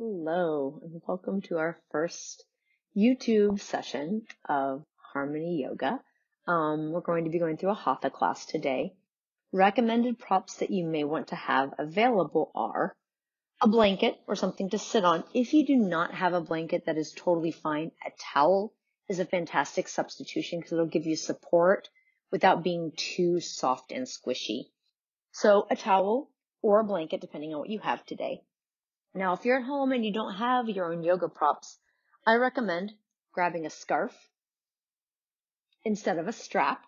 Hello, and welcome to our first YouTube session of Harmony Yoga. Um, we're going to be going through a Hatha class today. Recommended props that you may want to have available are a blanket or something to sit on. If you do not have a blanket, that is totally fine. A towel is a fantastic substitution because it'll give you support without being too soft and squishy. So a towel or a blanket, depending on what you have today. Now, if you're at home and you don't have your own yoga props, I recommend grabbing a scarf instead of a strap.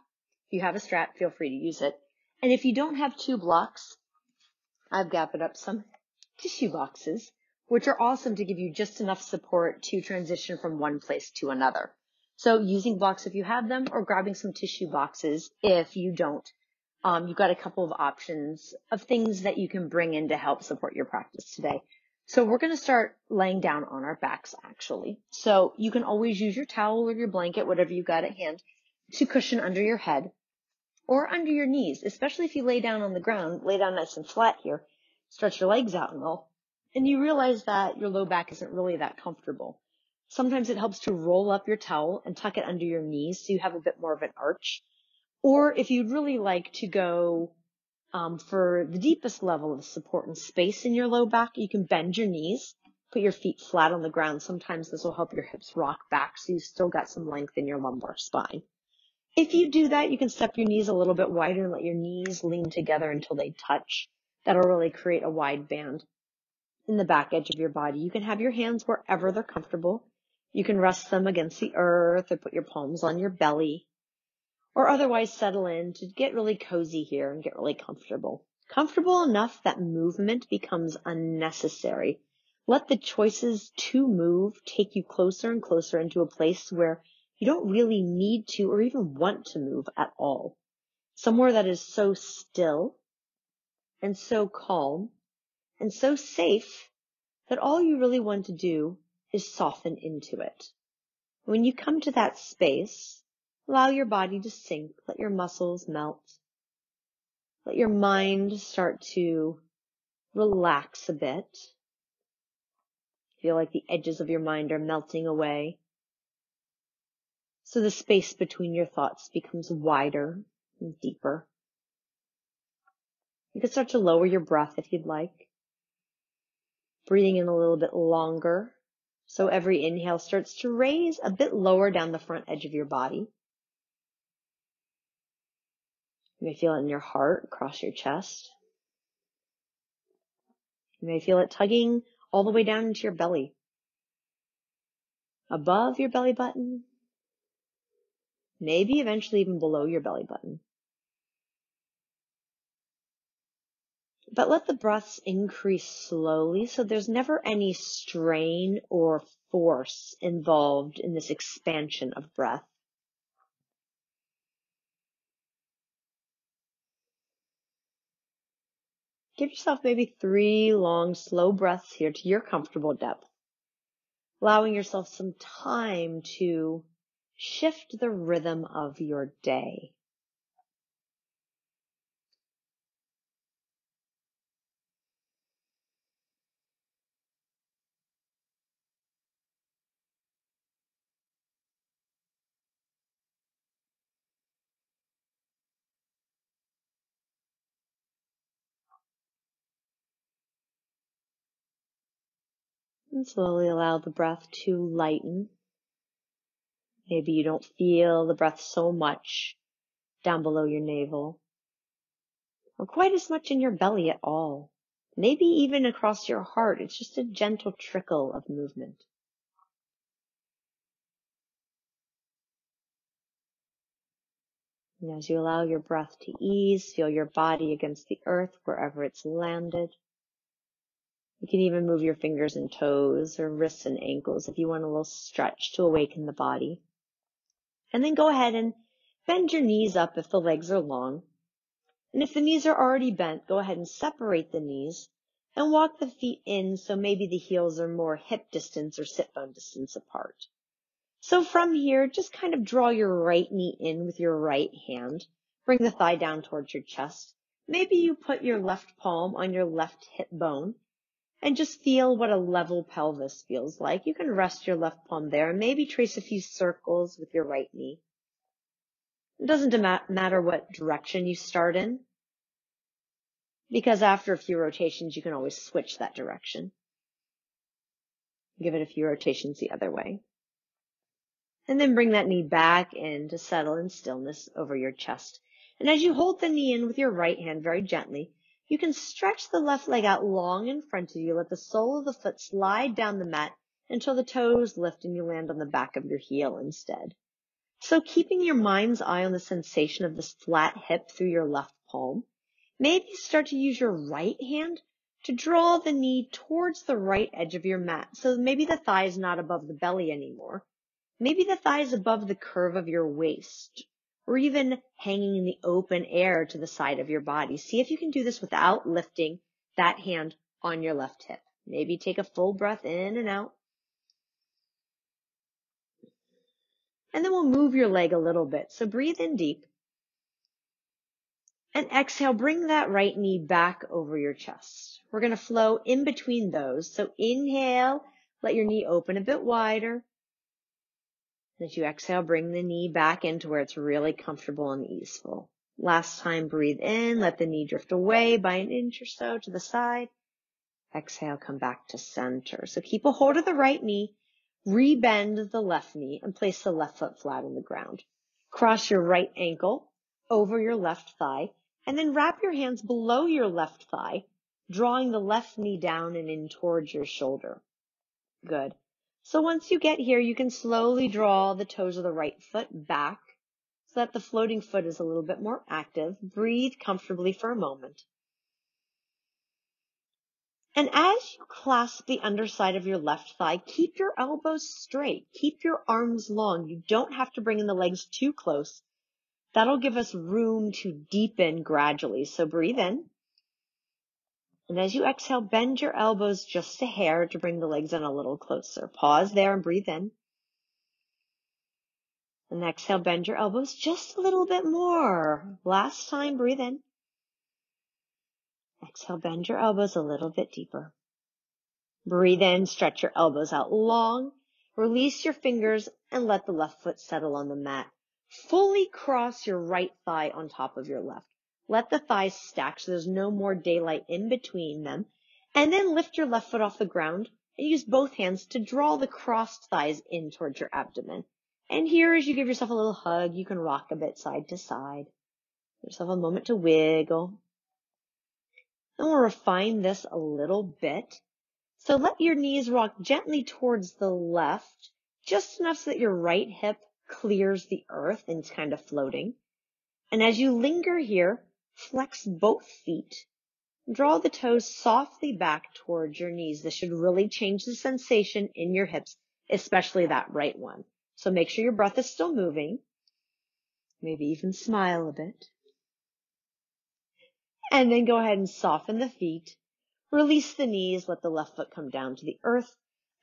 If you have a strap, feel free to use it. And if you don't have two blocks, I've gathered up some tissue boxes, which are awesome to give you just enough support to transition from one place to another. So using blocks if you have them or grabbing some tissue boxes if you don't. Um, you've got a couple of options of things that you can bring in to help support your practice today. So we're going to start laying down on our backs actually. So you can always use your towel or your blanket, whatever you got at hand, to cushion under your head or under your knees, especially if you lay down on the ground, lay down nice and flat here, stretch your legs out and all, and you realize that your low back isn't really that comfortable. Sometimes it helps to roll up your towel and tuck it under your knees so you have a bit more of an arch. Or if you'd really like to go um, for the deepest level of support and space in your low back, you can bend your knees, put your feet flat on the ground. Sometimes this will help your hips rock back so you've still got some length in your lumbar spine. If you do that, you can step your knees a little bit wider and let your knees lean together until they touch. That'll really create a wide band in the back edge of your body. You can have your hands wherever they're comfortable. You can rest them against the earth or put your palms on your belly or otherwise settle in to get really cozy here and get really comfortable. Comfortable enough that movement becomes unnecessary. Let the choices to move take you closer and closer into a place where you don't really need to or even want to move at all. Somewhere that is so still and so calm and so safe that all you really want to do is soften into it. When you come to that space, allow your body to sink, let your muscles melt, let your mind start to relax a bit. Feel like the edges of your mind are melting away. So the space between your thoughts becomes wider and deeper. You can start to lower your breath if you'd like. Breathing in a little bit longer. So every inhale starts to raise a bit lower down the front edge of your body. You may feel it in your heart, across your chest. You may feel it tugging all the way down into your belly. Above your belly button, maybe eventually even below your belly button. But let the breaths increase slowly so there's never any strain or force involved in this expansion of breath. Give yourself maybe three long, slow breaths here to your comfortable depth, allowing yourself some time to shift the rhythm of your day. And slowly allow the breath to lighten Maybe you don't feel the breath so much down below your navel or quite as much in your belly at all. Maybe even across your heart. It's just a gentle trickle of movement. And as you allow your breath to ease, feel your body against the earth wherever it's landed. You can even move your fingers and toes or wrists and ankles if you want a little stretch to awaken the body. And then go ahead and bend your knees up if the legs are long. And if the knees are already bent, go ahead and separate the knees and walk the feet in so maybe the heels are more hip distance or sit bone distance apart. So from here, just kind of draw your right knee in with your right hand. Bring the thigh down towards your chest. Maybe you put your left palm on your left hip bone and just feel what a level pelvis feels like. You can rest your left palm there and maybe trace a few circles with your right knee. It doesn't matter what direction you start in because after a few rotations, you can always switch that direction. Give it a few rotations the other way. And then bring that knee back in to settle in stillness over your chest. And as you hold the knee in with your right hand very gently, you can stretch the left leg out long in front of you. Let the sole of the foot slide down the mat until the toes lift and you land on the back of your heel instead. So keeping your mind's eye on the sensation of this flat hip through your left palm, maybe start to use your right hand to draw the knee towards the right edge of your mat. So maybe the thigh is not above the belly anymore. Maybe the thigh is above the curve of your waist or even hanging in the open air to the side of your body. See if you can do this without lifting that hand on your left hip. Maybe take a full breath in and out. And then we'll move your leg a little bit. So breathe in deep. And exhale, bring that right knee back over your chest. We're going to flow in between those. So inhale, let your knee open a bit wider. As you exhale, bring the knee back into where it's really comfortable and easeful. Last time, breathe in, let the knee drift away by an inch or so to the side. Exhale, come back to center. So keep a hold of the right knee, rebend the left knee, and place the left foot flat on the ground. Cross your right ankle over your left thigh and then wrap your hands below your left thigh, drawing the left knee down and in towards your shoulder. Good. So once you get here, you can slowly draw the toes of the right foot back so that the floating foot is a little bit more active. Breathe comfortably for a moment. And as you clasp the underside of your left thigh, keep your elbows straight. Keep your arms long. You don't have to bring in the legs too close That'll give us room to deepen gradually. So breathe in. And as you exhale, bend your elbows just a hair to bring the legs in a little closer. Pause there and breathe in. And exhale, bend your elbows just a little bit more. Last time, breathe in. Exhale, bend your elbows a little bit deeper. Breathe in, stretch your elbows out long. Release your fingers and let the left foot settle on the mat. Fully cross your right thigh on top of your left. Let the thighs stack so there's no more daylight in between them. And then lift your left foot off the ground and use both hands to draw the crossed thighs in towards your abdomen. And here, as you give yourself a little hug, you can rock a bit side to side. Give yourself a moment to wiggle. And we'll refine this a little bit. So let your knees rock gently towards the left, just enough so that your right hip clears the earth and it's kind of floating. And as you linger here, flex both feet. Draw the toes softly back towards your knees. This should really change the sensation in your hips, especially that right one. So make sure your breath is still moving. Maybe even smile a bit. And then go ahead and soften the feet. Release the knees. Let the left foot come down to the earth.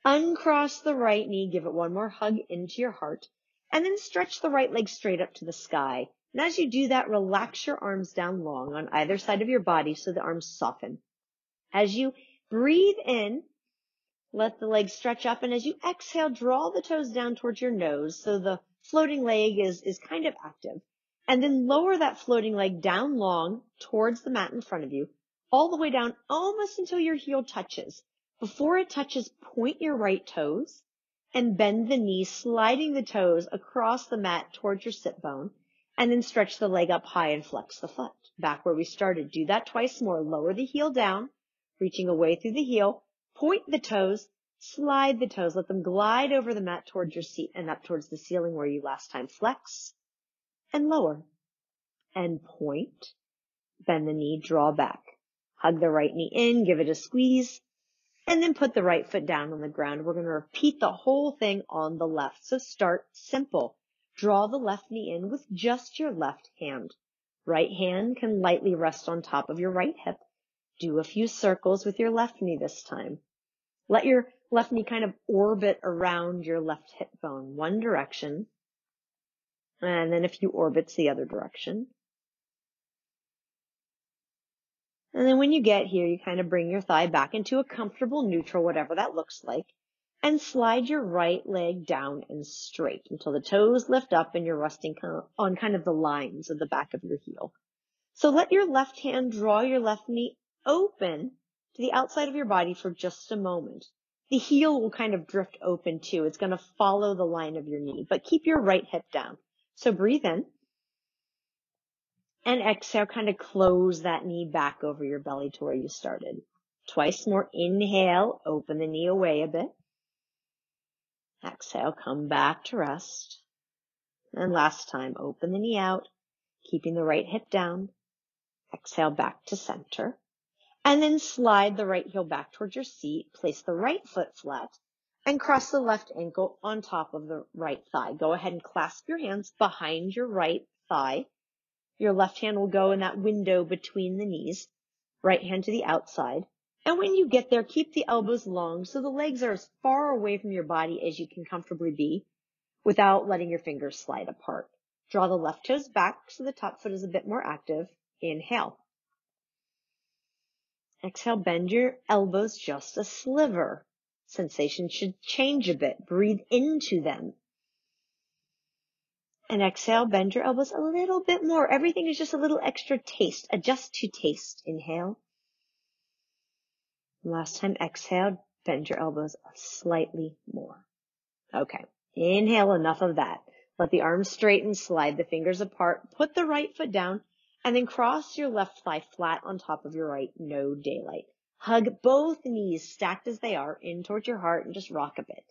Uncross the right knee. Give it one more hug into your heart and then stretch the right leg straight up to the sky. And as you do that, relax your arms down long on either side of your body so the arms soften. As you breathe in, let the legs stretch up. And as you exhale, draw the toes down towards your nose so the floating leg is, is kind of active. And then lower that floating leg down long towards the mat in front of you, all the way down almost until your heel touches. Before it touches, point your right toes and bend the knee, sliding the toes across the mat towards your sit bone, and then stretch the leg up high and flex the foot. Back where we started. Do that twice more. Lower the heel down, reaching away through the heel. Point the toes, slide the toes, let them glide over the mat towards your seat and up towards the ceiling where you last time flex and lower and point. Bend the knee, draw back. Hug the right knee in, give it a squeeze, and then put the right foot down on the ground. We're going to repeat the whole thing on the left. So start simple. Draw the left knee in with just your left hand. Right hand can lightly rest on top of your right hip. Do a few circles with your left knee this time. Let your left knee kind of orbit around your left hip bone, one direction. And then a few orbits the other direction. And then when you get here, you kind of bring your thigh back into a comfortable neutral, whatever that looks like, and slide your right leg down and straight until the toes lift up and you're resting on kind of the lines of the back of your heel. So let your left hand draw your left knee open to the outside of your body for just a moment. The heel will kind of drift open too. It's going to follow the line of your knee, but keep your right hip down. So breathe in and exhale, kind of close that knee back over your belly to where you started. Twice more. Inhale, open the knee away a bit. Exhale, come back to rest. And last time, open the knee out, keeping the right hip down. Exhale back to center. And then slide the right heel back towards your seat. Place the right foot flat and cross the left ankle on top of the right thigh. Go ahead and clasp your hands behind your right thigh. Your left hand will go in that window between the knees. Right hand to the outside. And when you get there, keep the elbows long so the legs are as far away from your body as you can comfortably be without letting your fingers slide apart. Draw the left toes back so the top foot is a bit more active. Inhale. Exhale, bend your elbows just a sliver. Sensation should change a bit. Breathe into them. And exhale, bend your elbows a little bit more. Everything is just a little extra taste. Adjust to taste. Inhale. Last time exhale, bend your elbows slightly more. Okay. Inhale, enough of that. Let the arms straighten, slide the fingers apart, put the right foot down, and then cross your left thigh flat on top of your right, no daylight. Hug both knees stacked as they are in towards your heart and just rock a bit.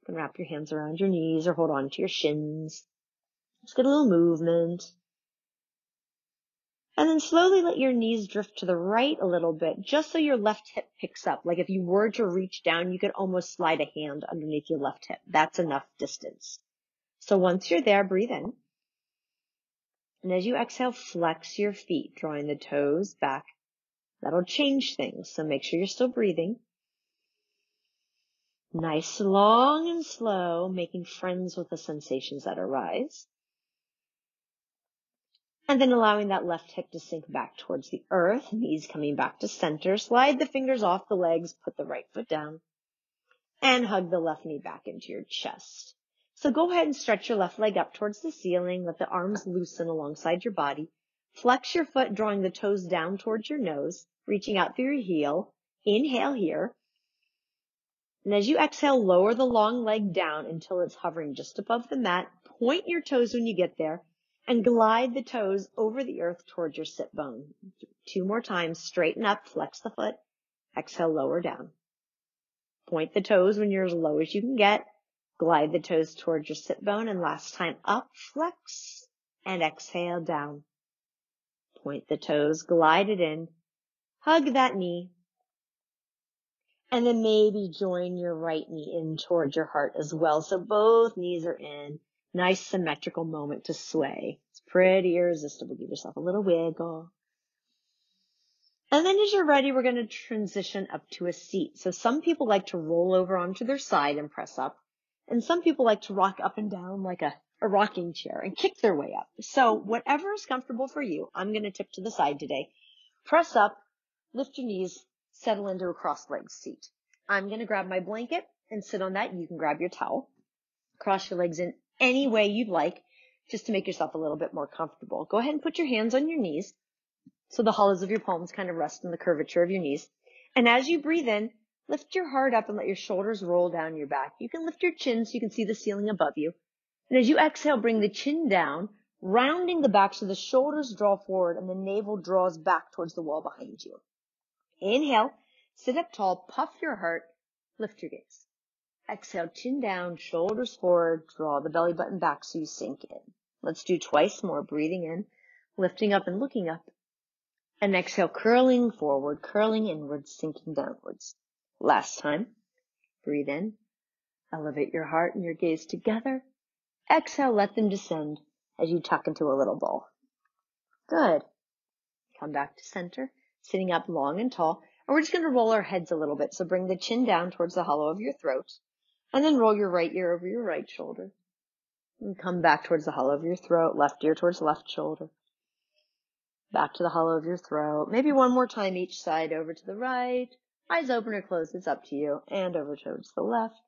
You can wrap your hands around your knees or hold on to your shins. Just get a little movement. And then slowly let your knees drift to the right a little bit, just so your left hip picks up. Like if you were to reach down, you could almost slide a hand underneath your left hip. That's enough distance. So once you're there, breathe in. And as you exhale, flex your feet, drawing the toes back. That'll change things, so make sure you're still breathing. Nice, long and slow, making friends with the sensations that arise. And then allowing that left hip to sink back towards the earth, knees coming back to center. Slide the fingers off the legs, put the right foot down, and hug the left knee back into your chest. So go ahead and stretch your left leg up towards the ceiling. Let the arms loosen alongside your body. Flex your foot, drawing the toes down towards your nose, reaching out through your heel. Inhale here. And as you exhale, lower the long leg down until it's hovering just above the mat. Point your toes when you get there and glide the toes over the earth towards your sit bone. Two more times, straighten up, flex the foot, exhale, lower down. Point the toes when you're as low as you can get. Glide the toes towards your sit bone and last time up, flex and exhale down. Point the toes, glide it in, hug that knee, and then maybe join your right knee in towards your heart as well. So both knees are in nice symmetrical moment to sway. It's pretty irresistible. Give yourself a little wiggle. And then as you're ready, we're going to transition up to a seat. So some people like to roll over onto their side and press up. And some people like to rock up and down like a, a rocking chair and kick their way up. So whatever is comfortable for you, I'm going to tip to the side today. Press up, lift your knees, settle into a cross-legged seat. I'm going to grab my blanket and sit on that. You can grab your towel. Cross your legs in any way you'd like just to make yourself a little bit more comfortable. Go ahead and put your hands on your knees so the hollows of your palms kind of rest in the curvature of your knees. And as you breathe in, lift your heart up and let your shoulders roll down your back. You can lift your chin so you can see the ceiling above you. And as you exhale, bring the chin down, rounding the back so the shoulders draw forward and the navel draws back towards the wall behind you. Inhale, sit up tall, puff your heart, lift your gaze. Exhale, chin down, shoulders forward, draw the belly button back so you sink in. Let's do twice more, breathing in, lifting up and looking up. And exhale, curling forward, curling inwards, sinking downwards. Last time. Breathe in. Elevate your heart and your gaze together. Exhale, let them descend as you tuck into a little ball. Good. Come back to center, sitting up long and tall. And we're just going to roll our heads a little bit. So bring the chin down towards the hollow of your throat. And then roll your right ear over your right shoulder. And come back towards the hollow of your throat, left ear towards left shoulder. back to the hollow of your throat. Maybe one more time each side over to the right. Eyes open or closed, it's up to you. And over towards the left.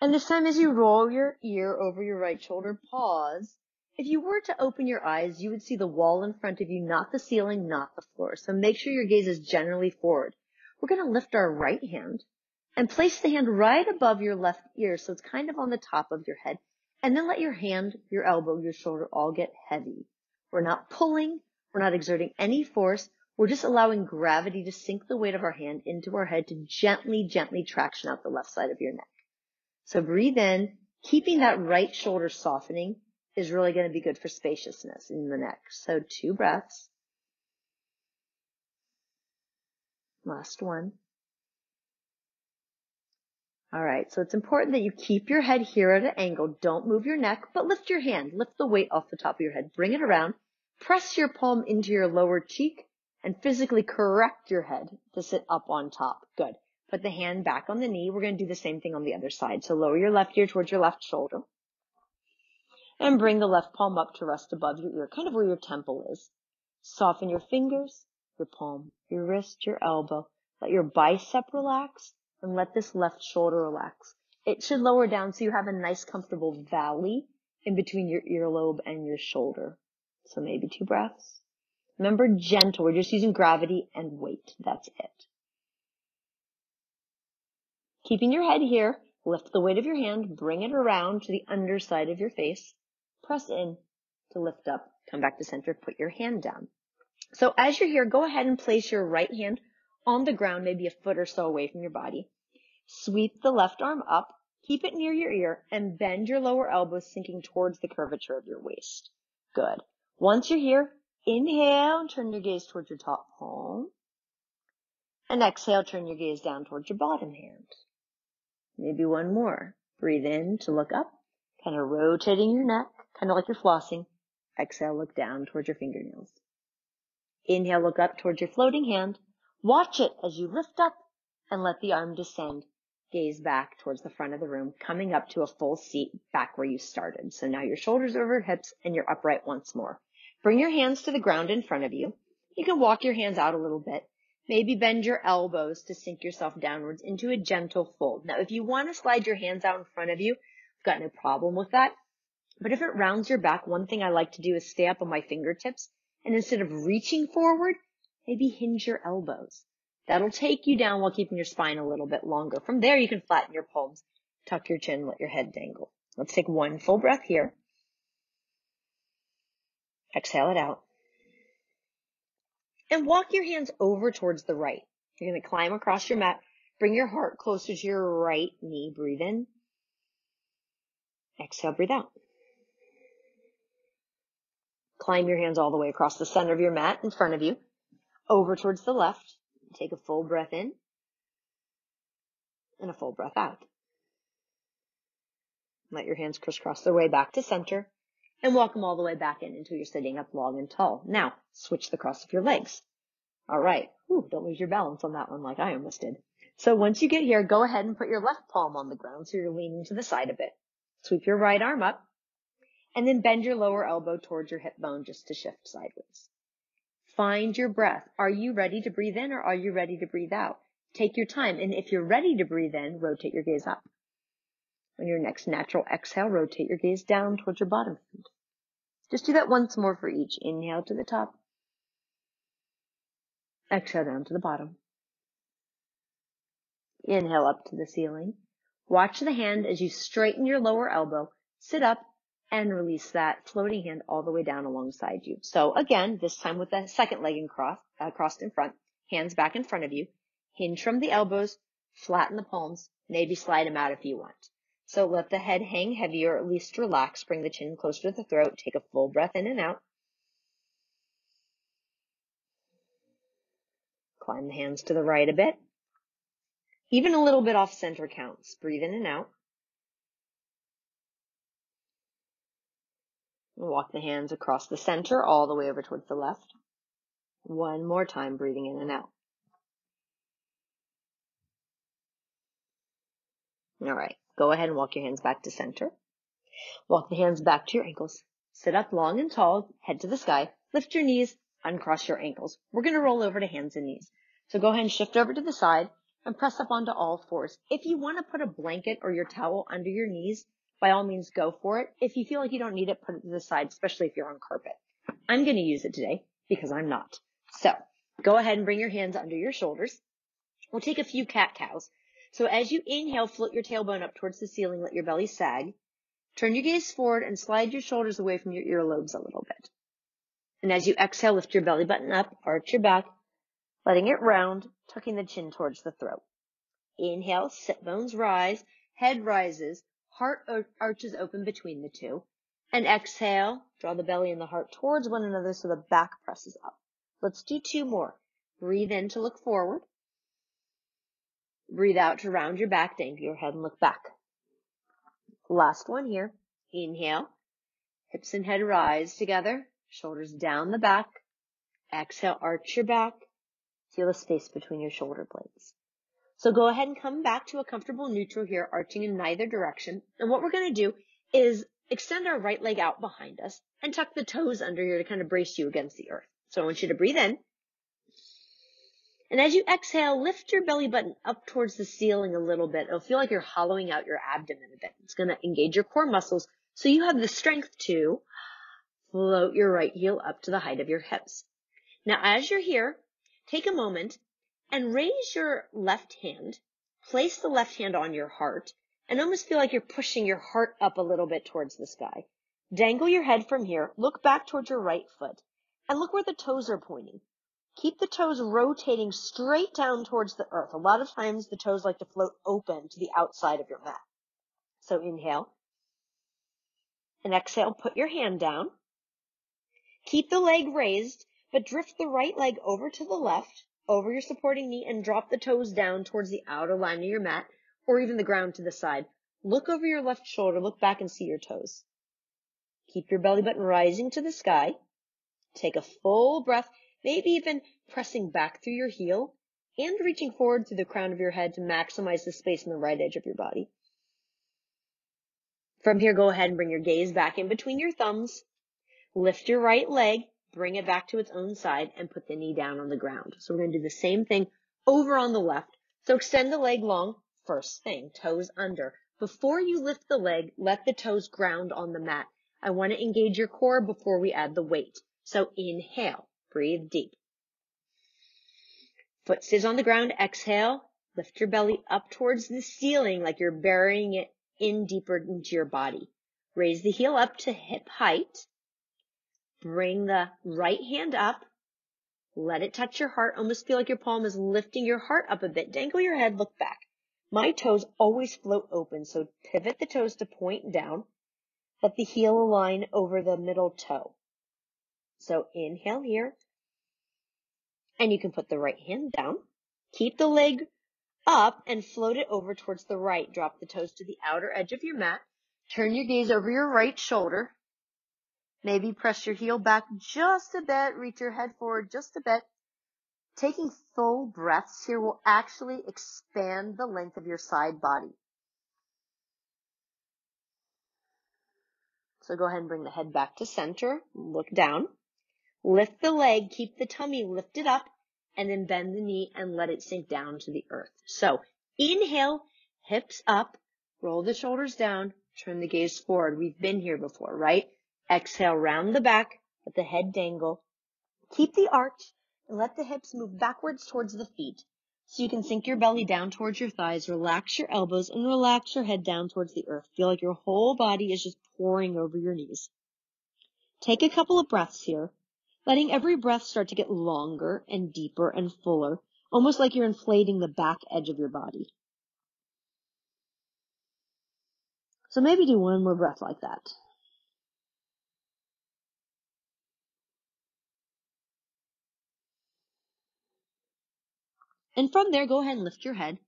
And this time as you roll your ear over your right shoulder, pause. If you were to open your eyes, you would see the wall in front of you, not the ceiling, not the floor. So make sure your gaze is generally forward. We're going to lift our right hand and place the hand right above your left ear. So it's kind of on the top of your head. And then let your hand, your elbow, your shoulder all get heavy. We're not pulling. We're not exerting any force. We're just allowing gravity to sink the weight of our hand into our head to gently, gently traction out the left side of your neck. So breathe in, keeping that right shoulder softening is really going to be good for spaciousness in the neck. So two breaths. Last one. All right. So it's important that you keep your head here at an angle. Don't move your neck, but lift your hand. Lift the weight off the top of your head. Bring it around. Press your palm into your lower cheek and physically correct your head to sit up on top. Good. Put the hand back on the knee. We're going to do the same thing on the other side. So lower your left ear towards your left shoulder and bring the left palm up to rest above your ear, kind of where your temple is. Soften your fingers, your palm, your wrist, your elbow. Let your bicep relax and let this left shoulder relax. It should lower down so you have a nice comfortable valley in between your earlobe and your shoulder. So maybe two breaths. Remember gentle. We're just using gravity and weight. That's it. Keeping your head here, lift the weight of your hand, bring it around to the underside of your face, press in to lift up, come back to center, put your hand down. So as you're here, go ahead and place your right hand on the ground, maybe a foot or so away from your body. Sweep the left arm up, keep it near your ear, and bend your lower elbow sinking towards the curvature of your waist. Good. Once you're here, inhale and turn your gaze towards your top palm. And exhale, turn your gaze down towards your bottom hand. Maybe one more. Breathe in to look up, kind of rotating your neck, kind of like you're flossing. Exhale, look down towards your fingernails. Inhale, look up towards your floating hand. Watch it as you lift up and let the arm descend. Gaze back towards the front of the room, coming up to a full seat back where you started. So now your shoulders over your hips and you're upright once more. Bring your hands to the ground in front of you. You can walk your hands out a little bit Maybe bend your elbows to sink yourself downwards into a gentle fold. Now, if you want to slide your hands out in front of you, I've got no problem with that. But if it rounds your back, one thing I like to do is stay up on my fingertips and instead of reaching forward, maybe hinge your elbows. That'll take you down while keeping your spine a little bit longer. From there, you can flatten your palms, tuck your chin, let your head dangle. Let's take one full breath here. Exhale it out and walk your hands over towards the right. You're going to climb across your mat. Bring your heart closer to your right knee. Breathe in. Exhale, breathe out. Climb your hands all the way across the center of your mat in front of you. Over towards the left. Take a full breath in and a full breath out. Let your hands crisscross their way back to center and walk them all the way back in until you're sitting up long and tall. Now, switch the cross of your legs. All right. Ooh, don't lose your balance on that one like I almost did. So once you get here, go ahead and put your left palm on the ground so you're leaning to the side a bit. Sweep your right arm up and then bend your lower elbow towards your hip bone just to shift sideways. Find your breath. Are you ready to breathe in or are you ready to breathe out? Take your time. And if you're ready to breathe in, rotate your gaze up. On your next natural exhale, rotate your gaze down towards your bottom hand. Just do that once more for each. Inhale to the top. Exhale down to the bottom. Inhale up to the ceiling. Watch the hand as you straighten your lower elbow, sit up, and release that floating hand all the way down alongside you. So again, this time with the second leg in cross, uh, crossed in front, hands back in front of you, hinge from the elbows, flatten the palms, maybe slide them out if you want. So let the head hang heavy or at least relax. Bring the chin closer to the throat. Take a full breath in and out. Climb the hands to the right a bit. Even a little bit off center counts. Breathe in and out. Walk the hands across the center all the way over towards the left. One more time, breathing in and out. All right. Go ahead and walk your hands back to center. Walk the hands back to your ankles. Sit up long and tall, head to the sky. lift your knees, uncross your ankles. We're going to roll over to hands and knees. So go ahead and shift over to the side and press up onto all fours. If you want to put a blanket or your towel under your knees, by all means go for it. If you feel like you don't need it, put it to the side, especially if you're on carpet. I'm going to use it today because I'm not. So go ahead and bring your hands under your shoulders. We'll take a few cat cows. So as you inhale, float your tailbone up towards the ceiling, let your belly sag. Turn your gaze forward and slide your shoulders away from your earlobes a little bit. And as you exhale, lift your belly button up, arch your back, letting it round, tucking the chin towards the throat. Inhale, sit bones rise, head rises, heart arches open between the two. And exhale, draw the belly and the heart towards one another so the back presses up. Let's do two more. Breathe in to look forward. Breathe out to round your back, dangle your head and look back. Last one here. Inhale. Hips and head rise together. Shoulders down the back. Exhale, arch your back. Feel the space between your shoulder blades. So go ahead and come back to a comfortable neutral here, arching in neither direction. And what we're going to do is extend our right leg out behind us and tuck the toes under here to kind of brace you against the earth. So I want you to breathe in. And as you exhale, lift your belly button up towards the ceiling a little bit. It'll feel like you're hollowing out your abdomen a bit. It's going to engage your core muscles so you have the strength to float your right heel up to the height of your hips. Now, as you're here, take a moment and raise your left hand. Place the left hand on your heart and almost feel like you're pushing your heart up a little bit towards the sky. Dangle your head from here, look back towards your right foot, and look where the toes are pointing. Keep the toes rotating straight down towards the earth. A lot of times the toes like to float open to the outside of your mat. So inhale. And exhale, put your hand down. Keep the leg raised, but drift the right leg over to the left, over your supporting knee, and drop the toes down towards the outer line of your mat or even the ground to the side. Look over your left shoulder, look back and see your toes. Keep your belly button rising to the sky. Take a full breath, maybe even pressing back through your heel and reaching forward through the crown of your head to maximize the space in the right edge of your body. From here, go ahead and bring your gaze back in between your thumbs. Lift your right leg, bring it back to its own side, and put the knee down on the ground. So we're going to do the same thing over on the left. So extend the leg long, First thing, toes under. Before you lift the leg, let the toes ground on the mat. I want to engage your core before we add the weight. So inhale, breathe deep. Foot stays on the ground, exhale, lift your belly up towards the ceiling like you're burying it in deeper into your body. Raise the heel up to hip height. Bring the right hand up. Let it touch your heart. Almost feel like your palm is lifting your heart up a bit. Dangle your head, look back. My toes always float open, so pivot the toes to point down. Let the heel align over the middle toe. So inhale here. And you can put the right hand down. Keep the leg up and float it over towards the right. Drop the toes to the outer edge of your mat. Turn your gaze over your right shoulder. Maybe press your heel back just a bit. Reach your head forward just a bit. Taking full breaths here will actually expand the length of your side body. So go ahead and bring the head back to center. Look down. Lift the leg, keep the tummy lifted up, and then bend the knee and let it sink down to the earth. So inhale, hips up, roll the shoulders down, turn the gaze forward. We've been here before, right? Exhale, round the back, let the head dangle. Keep the arch and let the hips move backwards towards the feet. So you can sink your belly down towards your thighs, relax your elbows, and relax your head down towards the earth. Feel like your whole body is just pouring over your knees. Take a couple of breaths here, letting every breath start to get longer and deeper and fuller, almost like you're inflating the back edge of your body. So maybe do one more breath like that. And from there, go ahead and lift your head.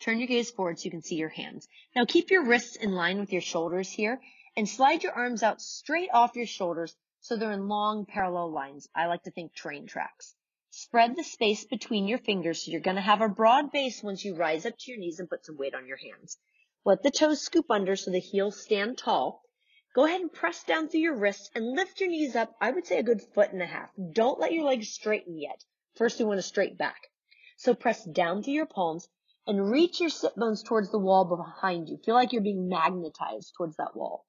Turn your gaze forward so you can see your hands. Now keep your wrists in line with your shoulders here and slide your arms out straight off your shoulders so they're in long parallel lines. I like to think train tracks. Spread the space between your fingers so you're going to have a broad base once you rise up to your knees and put some weight on your hands. Let the toes scoop under so the heels stand tall. Go ahead and press down through your wrists and lift your knees up. I would say a good foot and a half. Don't let your legs straighten yet. First, we want to straight back. So press down through your palms and reach your sit bones towards the wall behind you. Feel like you're being magnetized towards that wall.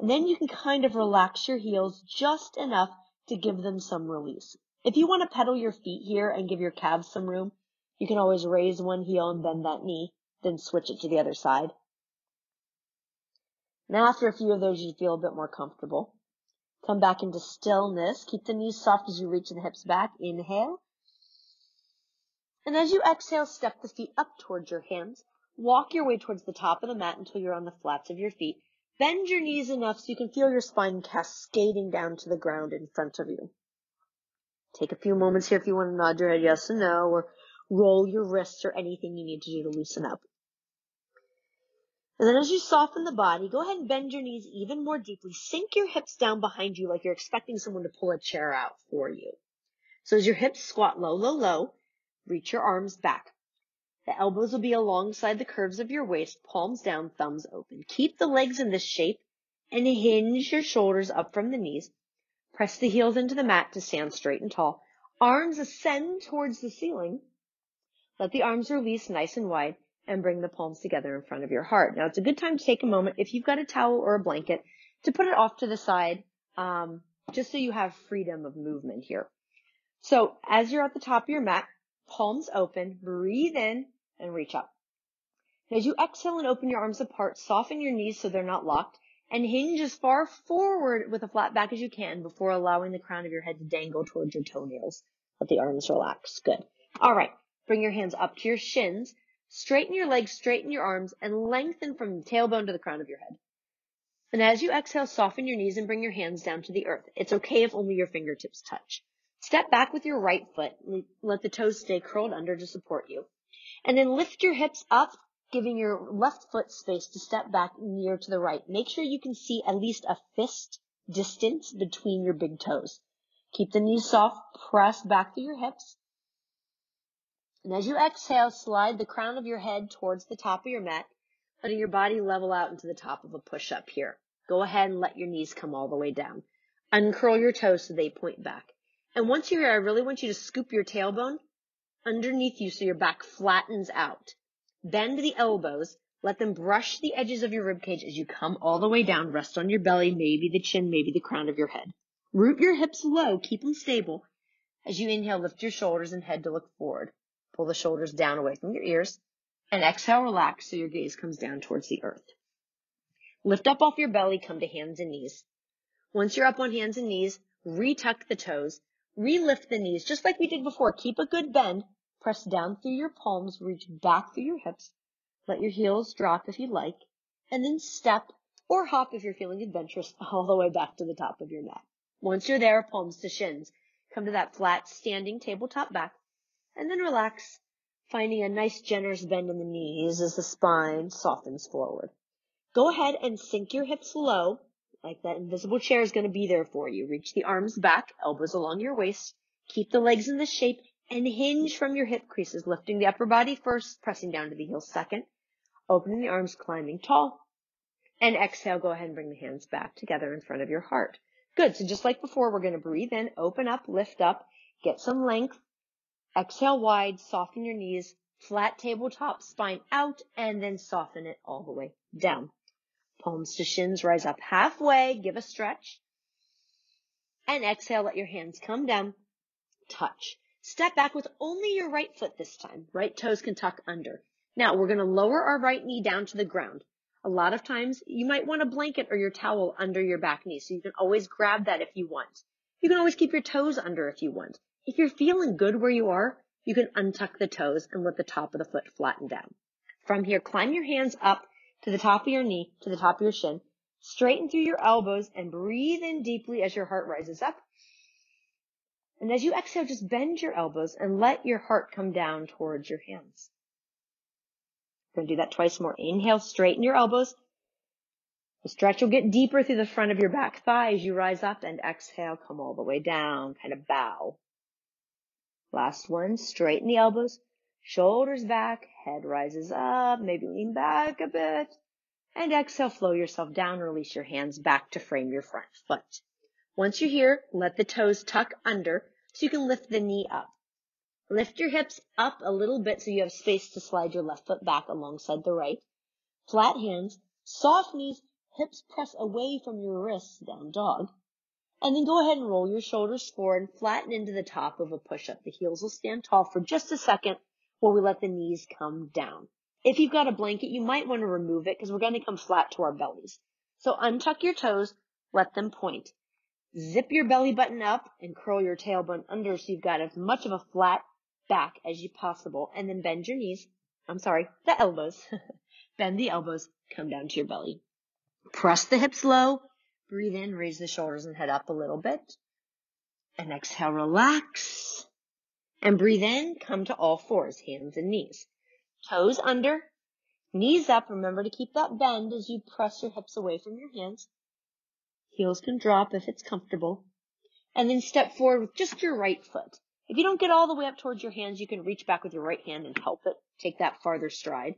And then you can kind of relax your heels just enough to give them some release. If you want to pedal your feet here and give your calves some room, you can always raise one heel and bend that knee, then switch it to the other side. Now after a few of those, you feel a bit more comfortable. Come back into stillness. Keep the knees soft as you reach the hips back. Inhale. And as you exhale, step the feet up towards your hands. Walk your way towards the top of the mat until you're on the flats of your feet. Bend your knees enough so you can feel your spine cascading down to the ground in front of you. Take a few moments here if you want to nod your head yes or no, or roll your wrists or anything you need to do to loosen up. And then as you soften the body, go ahead and bend your knees even more deeply. Sink your hips down behind you like you're expecting someone to pull a chair out for you. So as your hips squat low, low, low, reach your arms back. The elbows will be alongside the curves of your waist, palms down, thumbs open. Keep the legs in this shape and hinge your shoulders up from the knees. Press the heels into the mat to stand straight and tall. Arms ascend towards the ceiling. Let the arms release nice and wide and bring the palms together in front of your heart. Now it's a good time to take a moment, if you've got a towel or a blanket, to put it off to the side, um, just so you have freedom of movement here. So as you're at the top of your mat, palms open, breathe in and reach up. As you exhale and open your arms apart, soften your knees so they're not locked and hinge as far forward with a flat back as you can before allowing the crown of your head to dangle towards your toenails. Let the arms relax. Good. All right. Bring your hands up to your shins Straighten your legs, straighten your arms, and lengthen from the tailbone to the crown of your head. And as you exhale, soften your knees and bring your hands down to the earth. It's okay if only your fingertips touch. Step back with your right foot. Let the toes stay curled under to support you. And then lift your hips up, giving your left foot space to step back near to the right. Make sure you can see at least a fist distance between your big toes. Keep the knees soft, press back through your hips. And as you exhale, slide the crown of your head towards the top of your mat, letting your body level out into the top of a push up here. Go ahead and let your knees come all the way down. Uncurl your toes so they point back. And once you're here, I really want you to scoop your tailbone underneath you so your back flattens out. Bend the elbows. Let them brush the edges of your ribcage as you come all the way down. Rest on your belly, maybe the chin, maybe the crown of your head. Root your hips low. Keep them stable. As you inhale, lift your shoulders and head to look forward. Pull the shoulders down away from your ears and exhale, relax so your gaze comes down towards the earth. Lift up off your belly, come to hands and knees. Once you're up on hands and knees, retuck the toes, relift the knees, just like we did before. Keep a good bend. Press down through your palms, reach back through your hips. Let your heels drop if you like, and then step or hop if you're feeling adventurous all the way back to the top of your mat. Once you're there, palms to shins. Come to that flat standing tabletop back and then relax, finding a nice generous bend in the knees as the spine softens forward. Go ahead and sink your hips low, like that invisible chair is going to be there for you. Reach the arms back, elbows along your waist. Keep the legs in this shape and hinge from your hip creases, lifting the upper body first, pressing down to the heels second, opening the arms, climbing tall. And exhale, go ahead and bring the hands back together in front of your heart. Good. So just like before, we're going to breathe in, open up, lift up, get some length, Exhale wide, soften your knees, flat tabletop, spine out, and then soften it all the way down. Palms to shins, rise up halfway, give a stretch. And exhale, let your hands come down, touch. Step back with only your right foot this time. Right toes can tuck under. Now we're going to lower our right knee down to the ground. A lot of times you might want a blanket or your towel under your back knee, so you can always grab that if you want. You can always keep your toes under if you want. If you're feeling good where you are, you can untuck the toes and let the top of the foot flatten down. From here, climb your hands up to the top of your knee, to the top of your shin. Straighten through your elbows and breathe in deeply as your heart rises up. And as you exhale, just bend your elbows and let your heart come down towards your hands. We're going to do that twice more. Inhale, straighten your elbows. The stretch will get deeper through the front of your back thigh as you rise up and exhale, come all the way down, kind of bow. Last one, straighten the elbows, shoulders back, head rises up, maybe lean back a bit. And exhale, flow yourself down, release your hands back to frame your front foot. Once you're here, let the toes tuck under so you can lift the knee up. Lift your hips up a little bit so you have space to slide your left foot back alongside the right. Flat hands, soft knees, hips press away from your wrists, down dog. And then go ahead and roll your shoulders forward, and flatten into the top of a push-up. The heels will stand tall for just a second we let the knees come down. If you've got a blanket, you might want to remove it because we're going to come flat to our bellies. So untuck your toes, let them point. Zip your belly button up and curl your tailbone under so you've got as much of a flat back as you possible. And then bend your knees. I'm sorry, the elbows. bend the elbows, come down to your belly. Press the hips low. Breathe in, raise the shoulders and head up a little bit. And exhale, relax. And breathe in, come to all fours, hands and knees. Toes under, knees up. Remember to keep that bend as you press your hips away from your hands. Heels can drop if it's comfortable. And then step forward with just your right foot. If you don't get all the way up towards your hands, you can reach back with your right hand and help it. Take that farther stride.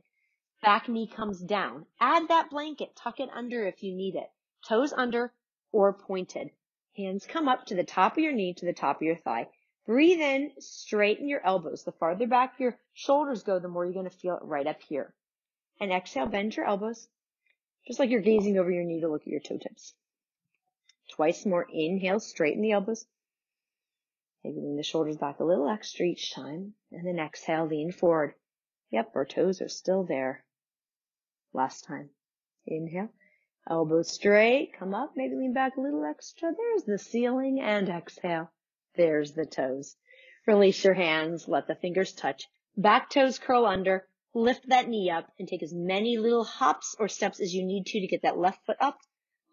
Back knee comes down. Add that blanket. Tuck it under if you need it. Toes under or pointed. Hands come up to the top of your knee, to the top of your thigh. Breathe in, straighten your elbows. The farther back your shoulders go, the more you're going to feel it right up here. And exhale, bend your elbows, just like you're gazing over your knee to look at your toe tips. Twice more. Inhale, straighten the elbows. Maybe lean the shoulders back a little extra each time. And then exhale, lean forward. Yep, our toes are still there. Last time. Inhale. Elbows straight. Come up. Maybe lean back a little extra. There's the ceiling. And exhale. There's the toes. Release your hands. Let the fingers touch. Back toes curl under. Lift that knee up and take as many little hops or steps as you need to to get that left foot up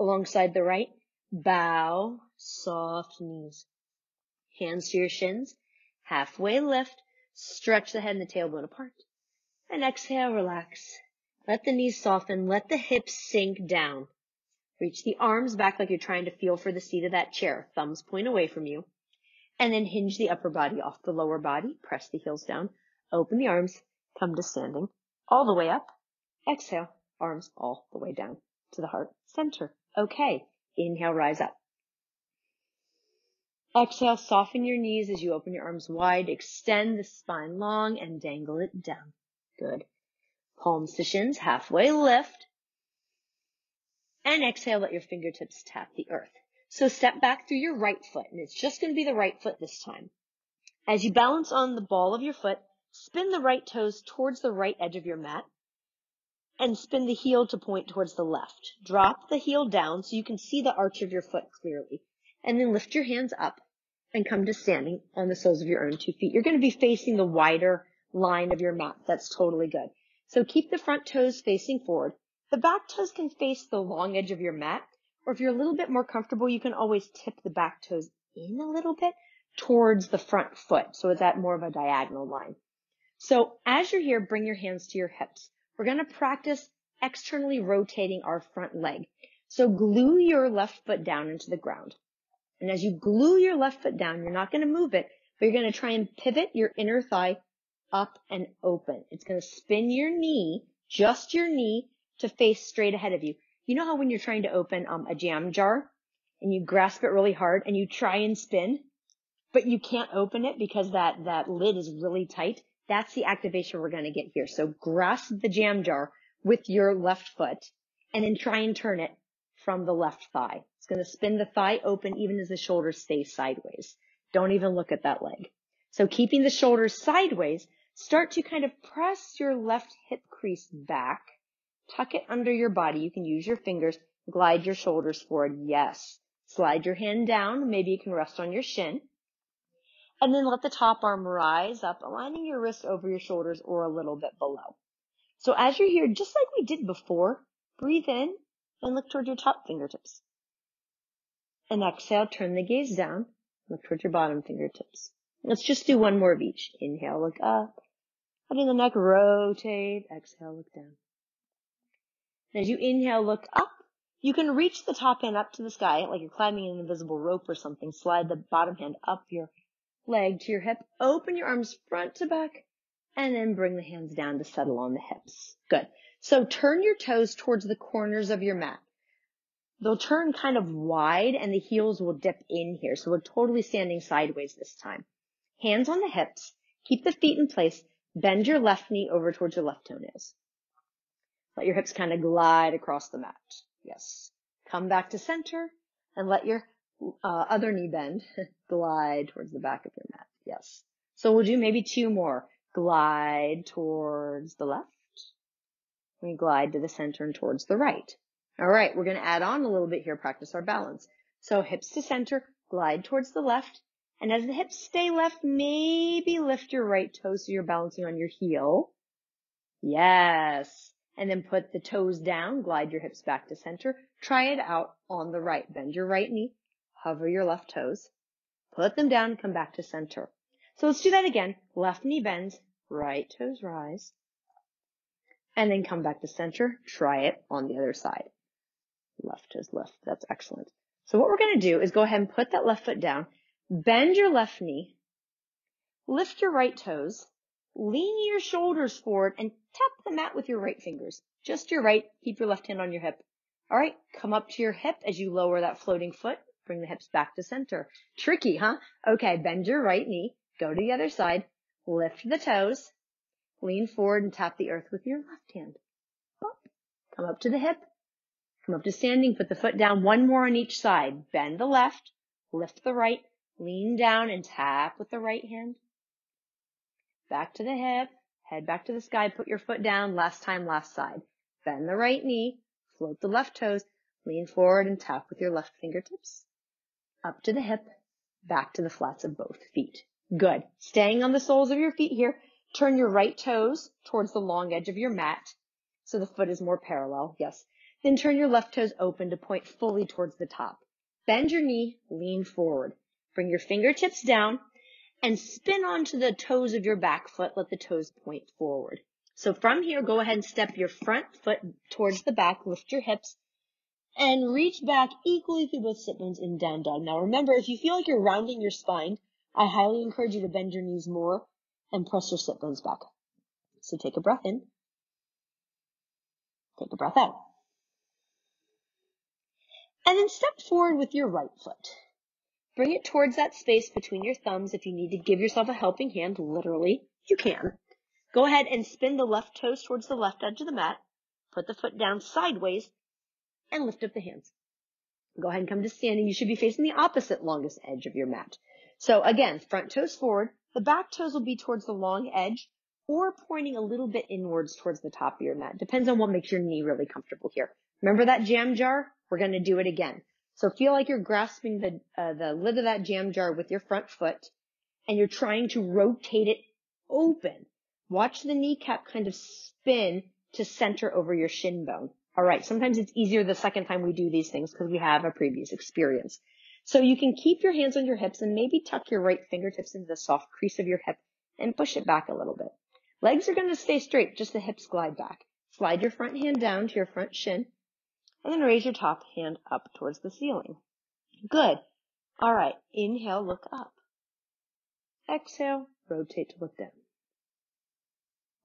alongside the right. Bow. Soft knees. Hands to your shins. Halfway lift. Stretch the head and the tailbone apart. And exhale, relax. Let the knees soften. Let the hips sink down. Reach the arms back like you're trying to feel for the seat of that chair. Thumbs point away from you and then hinge the upper body off the lower body. Press the heels down. Open the arms. Come to standing. All the way up. Exhale. Arms all the way down to the heart center. Okay. Inhale, rise up. Exhale, soften your knees as you open your arms wide. Extend the spine long and dangle it down. Good. Palms to shins, halfway lift. And exhale, let your fingertips tap the earth. So step back through your right foot, and it's just going to be the right foot this time. As you balance on the ball of your foot, spin the right toes towards the right edge of your mat and spin the heel to point towards the left. Drop the heel down so you can see the arch of your foot clearly. And then lift your hands up and come to standing on the soles of your own two feet. You're going to be facing the wider line of your mat. That's totally good. So keep the front toes facing forward. The back toes can face the long edge of your mat or if you're a little bit more comfortable, you can always tip the back toes in a little bit towards the front foot. So it's at more of a diagonal line. So as you're here, bring your hands to your hips. We're going to practice externally rotating our front leg. So glue your left foot down into the ground. And as you glue your left foot down, you're not going to move it, but you're going to try and pivot your inner thigh up and open. It's going to spin your knee, just your knee, to face straight ahead of you. You know how when you're trying to open um, a jam jar and you grasp it really hard and you try and spin, but you can't open it because that, that lid is really tight? That's the activation we're going to get here. So grasp the jam jar with your left foot and then try and turn it from the left thigh. It's going to spin the thigh open even as the shoulders stay sideways. Don't even look at that leg. So keeping the shoulders sideways, start to kind of press your left hip crease back Tuck it under your body. You can use your fingers. Glide your shoulders forward. Yes. Slide your hand down. Maybe you can rest on your shin. And then let the top arm rise up, aligning your wrist over your shoulders or a little bit below. So as you're here, just like we did before, breathe in and look toward your top fingertips. And exhale, turn the gaze down, look toward your bottom fingertips. Let's just do one more of each. Inhale, look up. Letting the neck rotate. Exhale, look down. As you inhale, look up. You can reach the top hand up to the sky, like you're climbing an invisible rope or something. Slide the bottom hand up your leg to your hip. Open your arms front to back and then bring the hands down to settle on the hips. Good. So turn your toes towards the corners of your mat. They'll turn kind of wide and the heels will dip in here. So we're totally standing sideways this time. Hands on the hips. Keep the feet in place. Bend your left knee over towards your left toenails. Let your hips kind of glide across the mat. Yes. Come back to center and let your uh, other knee bend glide towards the back of your mat. Yes. So we'll do maybe two more. Glide towards the left. We glide to the center and towards the right. All right. We're going to add on a little bit here. Practice our balance. So hips to center, glide towards the left. And as the hips stay left, maybe lift your right toe so you're balancing on your heel. Yes. And then put the toes down, glide your hips back to center. Try it out on the right. Bend your right knee, hover your left toes, put them down, come back to center. So let's do that again. Left knee bends, right toes rise, and then come back to center. Try it on the other side. Left toes lift. That's excellent. So what we're going to do is go ahead and put that left foot down, bend your left knee, lift your right toes, lean your shoulders forward and tap the mat with your right fingers. Just your right. Keep your left hand on your hip. All right. Come up to your hip as you lower that floating foot. Bring the hips back to center. Tricky, huh? Okay. Bend your right knee. Go to the other side. Lift the toes. Lean forward and tap the earth with your left hand. Up. Come up to the hip. Come up to standing. Put the foot down. One more on each side. Bend the left. Lift the right. Lean down and tap with the right hand back to the hip, head back to the sky, put your foot down, last time, last side. Bend the right knee, float the left toes, lean forward and tap with your left fingertips. Up to the hip, back to the flats of both feet. Good. Staying on the soles of your feet here, turn your right toes towards the long edge of your mat so the foot is more parallel. Yes. Then turn your left toes open to point fully towards the top. Bend your knee, lean forward. Bring your fingertips down and spin onto the toes of your back foot. Let the toes point forward. So from here, go ahead and step your front foot towards the back, lift your hips, and reach back equally through both sit bones in down dog. Now remember, if you feel like you're rounding your spine, I highly encourage you to bend your knees more and press your sit bones back. So take a breath in. Take a breath out. And then step forward with your right foot. Bring it towards that space between your thumbs. If you need to give yourself a helping hand, literally, you can. Go ahead and spin the left toes towards the left edge of the mat. Put the foot down sideways and lift up the hands. Go ahead and come to standing. You should be facing the opposite longest edge of your mat. So again, front toes forward. The back toes will be towards the long edge or pointing a little bit inwards towards the top of your mat. Depends on what makes your knee really comfortable here. Remember that jam jar? We're going to do it again. So feel like you're grasping the, uh, the lid of that jam jar with your front foot and you're trying to rotate it open. Watch the kneecap kind of spin to center over your shin bone. All right. Sometimes it's easier the second time we do these things because we have a previous experience. So you can keep your hands on your hips and maybe tuck your right fingertips into the soft crease of your hip and push it back a little bit. Legs are going to stay straight, just the hips glide back. Slide your front hand down to your front shin and then raise your top hand up towards the ceiling. Good. All right. Inhale, look up. Exhale, rotate to look down.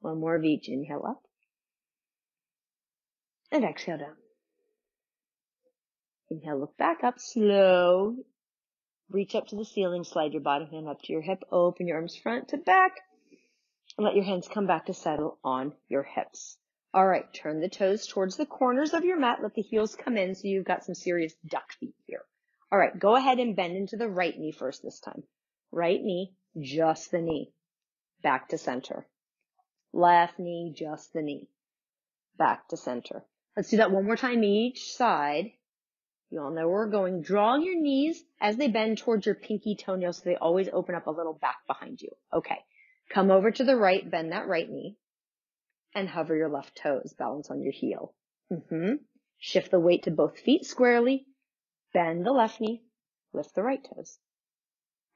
One more of each. Inhale up. And exhale down. Inhale, look back up, slow. Reach up to the ceiling, slide your bottom hand up to your hip, open your arms front to back, and let your hands come back to settle on your hips. All right, turn the toes towards the corners of your mat. Let the heels come in so you've got some serious duck feet here. All right, go ahead and bend into the right knee first this time. Right knee, just the knee. Back to center. Left knee, just the knee. Back to center. Let's do that one more time each side. You all know where we're going. Draw your knees as they bend towards your pinky toenails so they always open up a little back behind you. Okay. Come over to the right, bend that right knee and hover your left toes. Balance on your heel. Mm-hmm. Shift the weight to both feet squarely. Bend the left knee. Lift the right toes.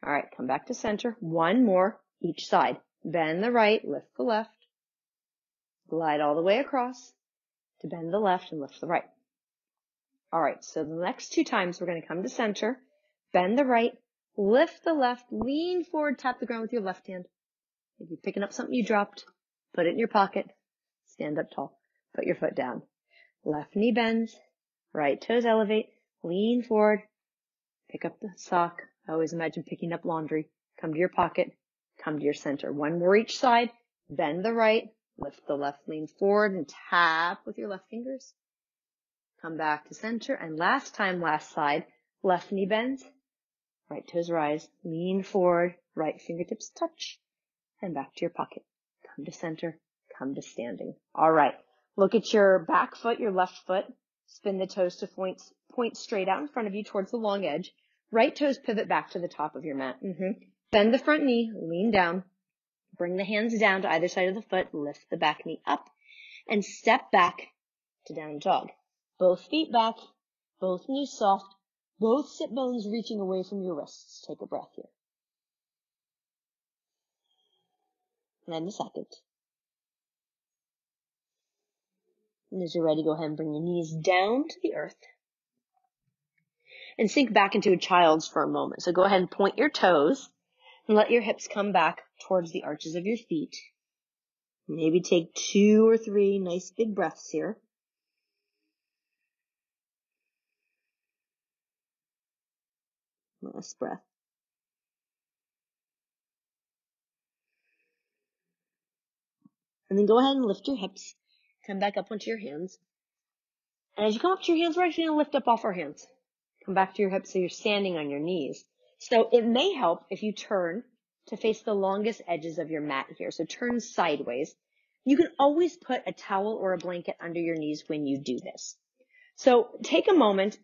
All right, come back to center. One more each side. Bend the right, lift the left. Glide all the way across to bend the left and lift the right. All right, so the next two times we're going to come to center, bend the right, lift the left, lean forward, tap the ground with your left hand. If you're picking up something you dropped, put it in your pocket, stand up tall, put your foot down. Left knee bends, right toes elevate, lean forward, pick up the sock. I always imagine picking up laundry. Come to your pocket, come to your center. One more each side, bend the right, lift the left, lean forward and tap with your left fingers. Come back to center. And last time, last side, left knee bends, right toes rise, lean forward, right fingertips touch. And back to your pocket. Come to center, come to standing. All right. Look at your back foot, your left foot. Spin the toes to point, point straight out in front of you towards the long edge. Right toes pivot back to the top of your mat. Mm-hmm. Bend the front knee, lean down. Bring the hands down to either side of the foot, lift the back knee up, and step back to down dog. Both feet back, both knees soft, both sit bones reaching away from your wrists. Take a breath here. And then the second. And as you're ready, go ahead and bring your knees down to the earth and sink back into a child's for a moment. So go ahead and point your toes and let your hips come back towards the arches of your feet. Maybe take two or three nice big breaths here. Last breath. And then go ahead and lift your hips Come back up onto your hands. And as you come up to your hands, we're actually going to lift up off our hands. Come back to your hips so you're standing on your knees. So it may help if you turn to face the longest edges of your mat here. So turn sideways. You can always put a towel or a blanket under your knees when you do this. So take a moment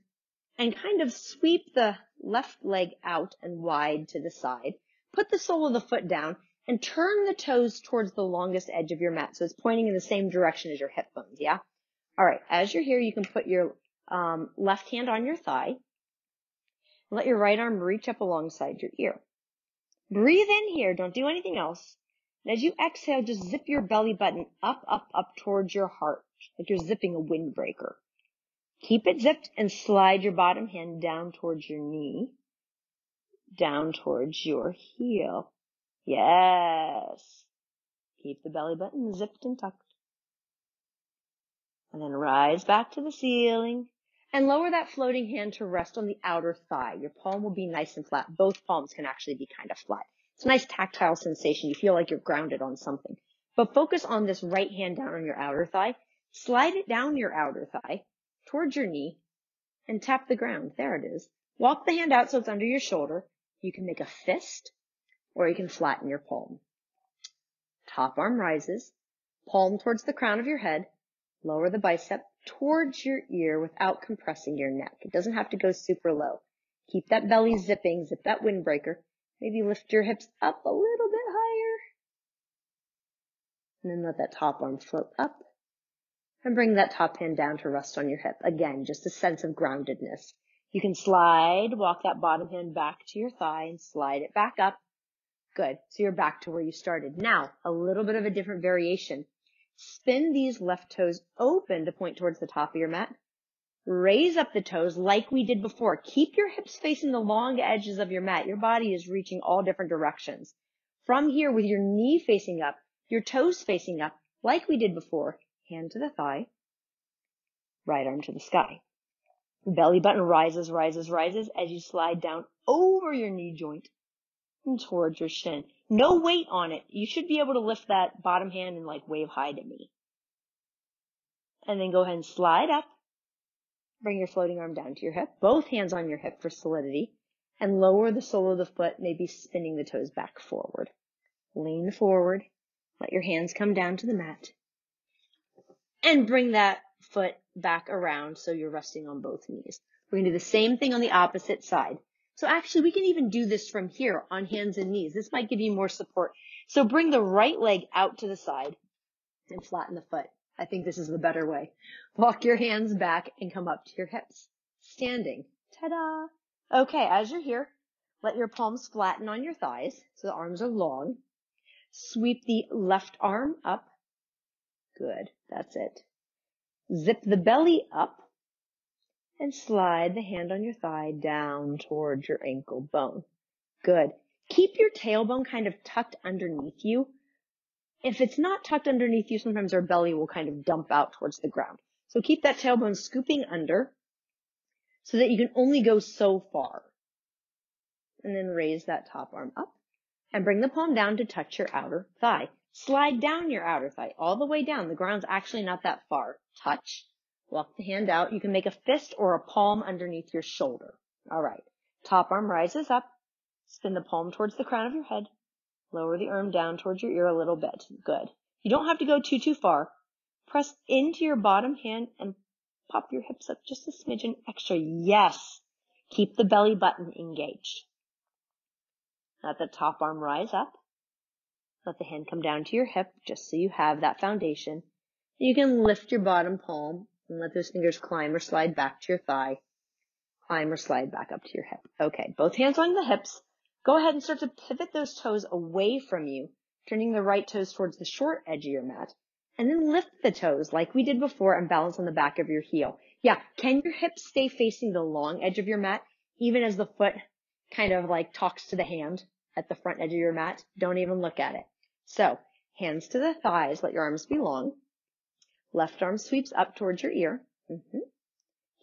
and kind of sweep the left leg out and wide to the side. Put the sole of the foot down and turn the toes towards the longest edge of your mat. So it's pointing in the same direction as your hip bones. Yeah. All right. As you're here, you can put your um, left hand on your thigh. Let your right arm reach up alongside your ear. Breathe in here. Don't do anything else. And as you exhale, just zip your belly button up, up, up towards your heart, like you're zipping a windbreaker. Keep it zipped and slide your bottom hand down towards your knee, down towards your heel. Yes. Keep the belly button zipped and tucked. And then rise back to the ceiling and lower that floating hand to rest on the outer thigh. Your palm will be nice and flat. Both palms can actually be kind of flat. It's a nice tactile sensation. You feel like you're grounded on something. But focus on this right hand down on your outer thigh. Slide it down your outer thigh towards your knee and tap the ground. There it is. Walk the hand out so it's under your shoulder. You can make a fist or you can flatten your palm. Top arm rises, palm towards the crown of your head, lower the bicep towards your ear without compressing your neck. It doesn't have to go super low. Keep that belly zipping, zip that windbreaker. Maybe lift your hips up a little bit higher. And then let that top arm float up. And bring that top hand down to rest on your hip. Again, just a sense of groundedness. You can slide, walk that bottom hand back to your thigh and slide it back up. Good. So you're back to where you started. Now, a little bit of a different variation. Spin these left toes open to point towards the top of your mat. Raise up the toes like we did before. Keep your hips facing the long edges of your mat. Your body is reaching all different directions. From here, with your knee facing up, your toes facing up, like we did before, hand to the thigh, right arm to the sky. Belly button rises, rises, rises as you slide down over your knee joint towards your shin. No weight on it. You should be able to lift that bottom hand and like wave hi to me. And then go ahead and slide up. Bring your floating arm down to your hip. Both hands on your hip for solidity. And lower the sole of the foot, maybe spinning the toes back forward. Lean forward. Let your hands come down to the mat. And bring that foot back around so you're resting on both knees. We're going to do the same thing on the opposite side. So actually we can even do this from here on hands and knees. This might give you more support. So bring the right leg out to the side and flatten the foot. I think this is the better way. Walk your hands back and come up to your hips. Standing. Ta-da! Okay, as you're here, let your palms flatten on your thighs so the arms are long. Sweep the left arm up. Good, that's it. Zip the belly up and slide the hand on your thigh down towards your ankle bone. Good. Keep your tailbone kind of tucked underneath you. If it's not tucked underneath you, sometimes our belly will kind of dump out towards the ground. So keep that tailbone scooping under so that you can only go so far. And then raise that top arm up and bring the palm down to touch your outer thigh. Slide down your outer thigh all the way down. The ground's actually not that far. Touch. Walk the hand out. You can make a fist or a palm underneath your shoulder. All right. Top arm rises up. Spin the palm towards the crown of your head. Lower the arm down towards your ear a little bit. Good. You don't have to go too, too far. Press into your bottom hand and pop your hips up just a smidgen extra. Yes. Keep the belly button engaged. Let the top arm rise up. Let the hand come down to your hip just so you have that foundation. You can lift your bottom palm and let those fingers climb or slide back to your thigh. Climb or slide back up to your hip. Okay, both hands on the hips. Go ahead and start to pivot those toes away from you, turning the right toes towards the short edge of your mat. And then lift the toes like we did before and balance on the back of your heel. Yeah, can your hips stay facing the long edge of your mat even as the foot kind of like talks to the hand at the front edge of your mat? Don't even look at it. So hands to the thighs, let your arms be long. Left arm sweeps up towards your ear. Mm-hmm.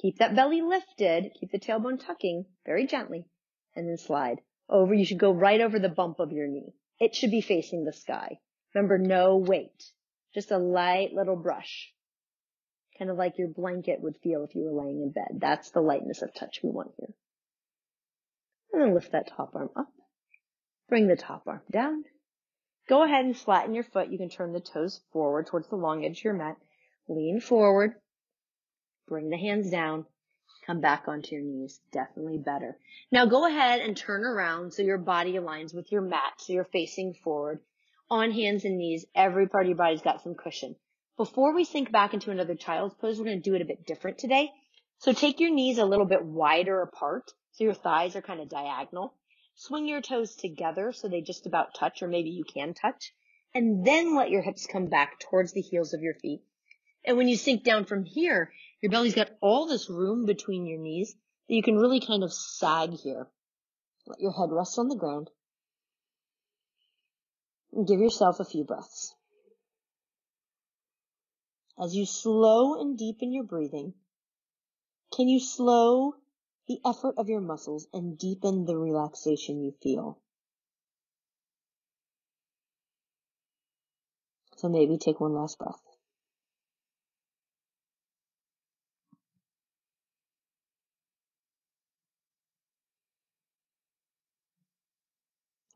Keep that belly lifted. Keep the tailbone tucking very gently and then slide over. You should go right over the bump of your knee. It should be facing the sky. Remember, no weight. Just a light little brush. Kind of like your blanket would feel if you were laying in bed. That's the lightness of touch we want here. And then lift that top arm up. Bring the top arm down. Go ahead and flatten your foot. You can turn the toes forward towards the long edge of your mat. Lean forward. Bring the hands down. Come back onto your knees. Definitely better. Now go ahead and turn around so your body aligns with your mat. So you're facing forward on hands and knees. Every part of your body's got some cushion. Before we sink back into another child's pose, we're going to do it a bit different today. So take your knees a little bit wider apart. So your thighs are kind of diagonal. Swing your toes together so they just about touch, or maybe you can touch. And then let your hips come back towards the heels of your feet. And when you sink down from here, your belly's got all this room between your knees that you can really kind of sag here. Let your head rest on the ground. And give yourself a few breaths. As you slow and deepen your breathing, can you slow the effort of your muscles and deepen the relaxation you feel? So maybe take one last breath.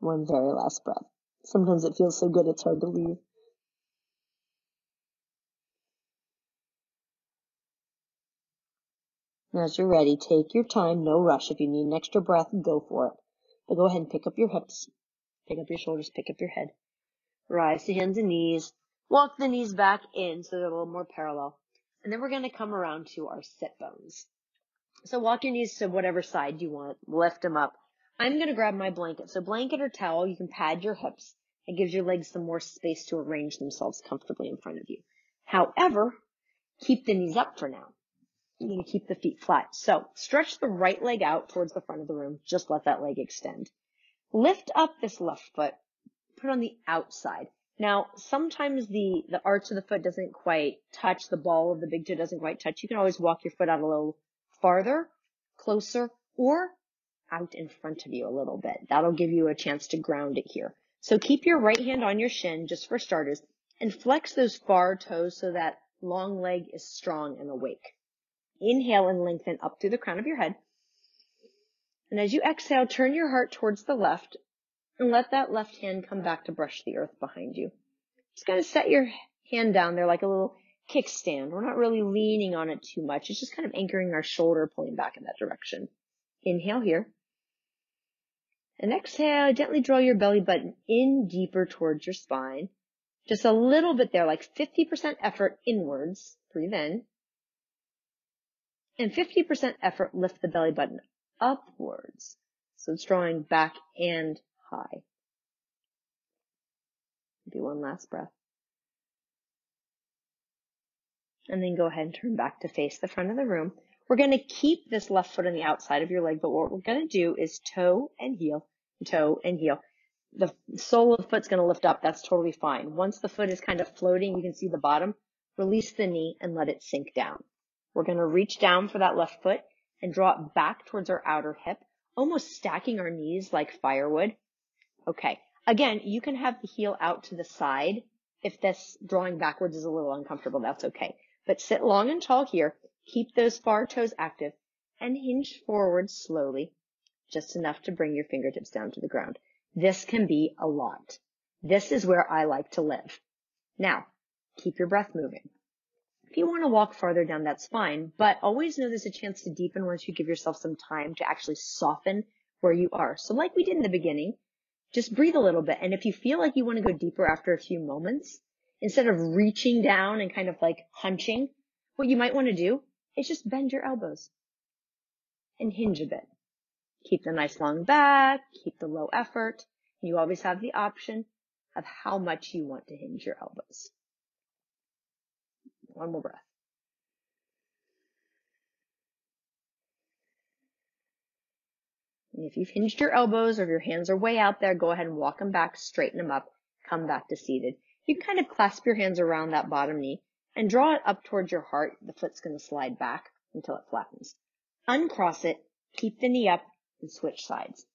One very last breath. Sometimes it feels so good it's hard to leave. As you're ready, take your time, no rush. If you need an extra breath, go for it. But go ahead and pick up your hips, pick up your shoulders, pick up your head. Rise to hands and knees. Walk the knees back in so they're a little more parallel. And then we're going to come around to our sit bones. So walk your knees to whatever side you want. Lift them up. I'm going to grab my blanket. So blanket or towel, you can pad your hips. It gives your legs some more space to arrange themselves comfortably in front of you. However, keep the knees up for now. You're going to keep the feet flat. So stretch the right leg out towards the front of the room. Just let that leg extend. Lift up this left foot. Put it on the outside. Now, sometimes the, the arch of the foot doesn't quite touch, the ball of the big toe doesn't quite touch. You can always walk your foot out a little farther, closer, or out in front of you a little bit. That'll give you a chance to ground it here. So keep your right hand on your shin just for starters and flex those far toes so that long leg is strong and awake. Inhale and lengthen up through the crown of your head. And as you exhale, turn your heart towards the left and let that left hand come back to brush the earth behind you. Just kind of set your hand down there like a little kickstand. We're not really leaning on it too much. It's just kind of anchoring our shoulder, pulling back in that direction. Inhale here. And exhale, gently draw your belly button in deeper towards your spine. Just a little bit there, like 50% effort inwards. Breathe in. And 50% effort, lift the belly button upwards. So it's drawing back and high. Do one last breath. And then go ahead and turn back to face the front of the room. We're going to keep this left foot on the outside of your leg, but what we're going to do is toe and heel toe and heel. the sole of the foot's going to lift up. That's totally fine. Once the foot is kind of floating, you can see the bottom. Release the knee and let it sink down. We're going to reach down for that left foot and draw it back towards our outer hip, almost stacking our knees like firewood. Okay. Again, you can have the heel out to the side. If this drawing backwards is a little uncomfortable, that's okay. But sit long and tall here. Keep those far toes active and hinge forward slowly, just enough to bring your fingertips down to the ground. This can be a lot. This is where I like to live. Now, keep your breath moving. If you want to walk farther down, that's fine, but always know there's a chance to deepen once you give yourself some time to actually soften where you are. So like we did in the beginning, just breathe a little bit. And if you feel like you want to go deeper after a few moments, instead of reaching down and kind of like hunching, what you might want to do is just bend your elbows and hinge a bit. Keep the nice long back, keep the low effort. You always have the option of how much you want to hinge your elbows. One more breath. And if you've hinged your elbows or if your hands are way out there, go ahead and walk them back, straighten them up, come back to seated. You can kind of clasp your hands around that bottom knee and draw it up towards your heart. The foot's going to slide back until it flattens. Uncross it, keep the knee up and switch sides.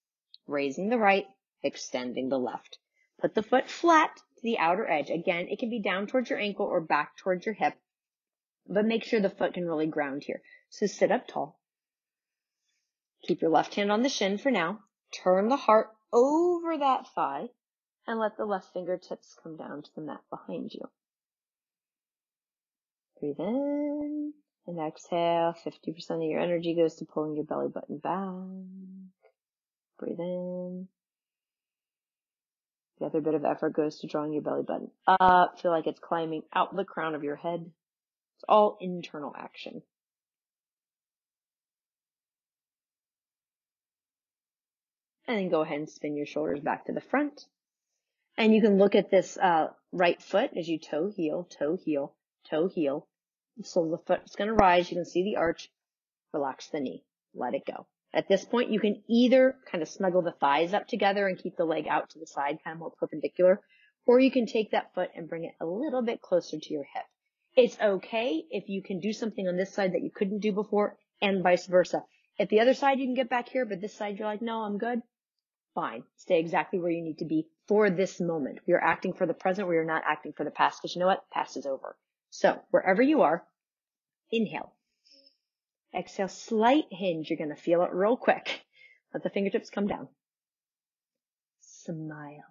Raising the right, extending the left. Put the foot flat to the outer edge. Again, it can be down towards your ankle or back towards your hip, but make sure the foot can really ground here. So sit up tall. Keep your left hand on the shin for now. Turn the heart over that thigh and let the left fingertips come down to the mat behind you. Breathe in and exhale. 50% of your energy goes to pulling your belly button back. Breathe in. The other bit of effort goes to drawing your belly button up. Feel like it's climbing out the crown of your head. It's all internal action. And then go ahead and spin your shoulders back to the front. And you can look at this uh, right foot as you toe heel, toe heel, toe heel. So the foot is going to rise. You can see the arch. Relax the knee. Let it go. At this point, you can either kind of snuggle the thighs up together and keep the leg out to the side, kind of more perpendicular, or you can take that foot and bring it a little bit closer to your hip. It's okay if you can do something on this side that you couldn't do before and vice versa. If the other side you can get back here, but this side you're like, no, I'm good. Fine. Stay exactly where you need to be for this moment. We are acting for the present. We are not acting for the past because you know what? Past is over. So wherever you are, inhale. Exhale, slight hinge. You're going to feel it real quick. Let the fingertips come down. Smile.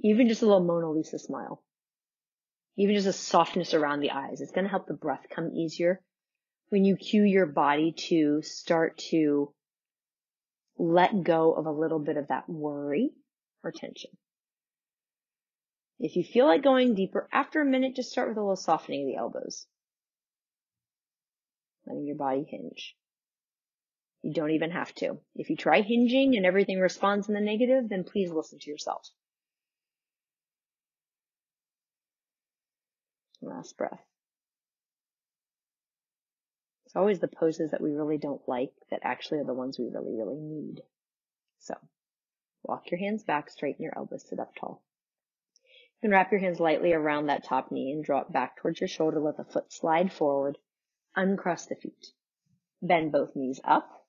Even just a little Mona Lisa smile. Even just a softness around the eyes. It's going to help the breath come easier when you cue your body to start to let go of a little bit of that worry or tension. If you feel like going deeper after a minute, just start with a little softening of the elbows letting your body hinge. You don't even have to. If you try hinging and everything responds in the negative, then please listen to yourself. Last breath. It's always the poses that we really don't like that actually are the ones we really, really need. So, walk your hands back, straighten your elbows, sit up tall. Can wrap your hands lightly around that top knee and drop back towards your shoulder. Let the foot slide forward Uncross the feet. Bend both knees up.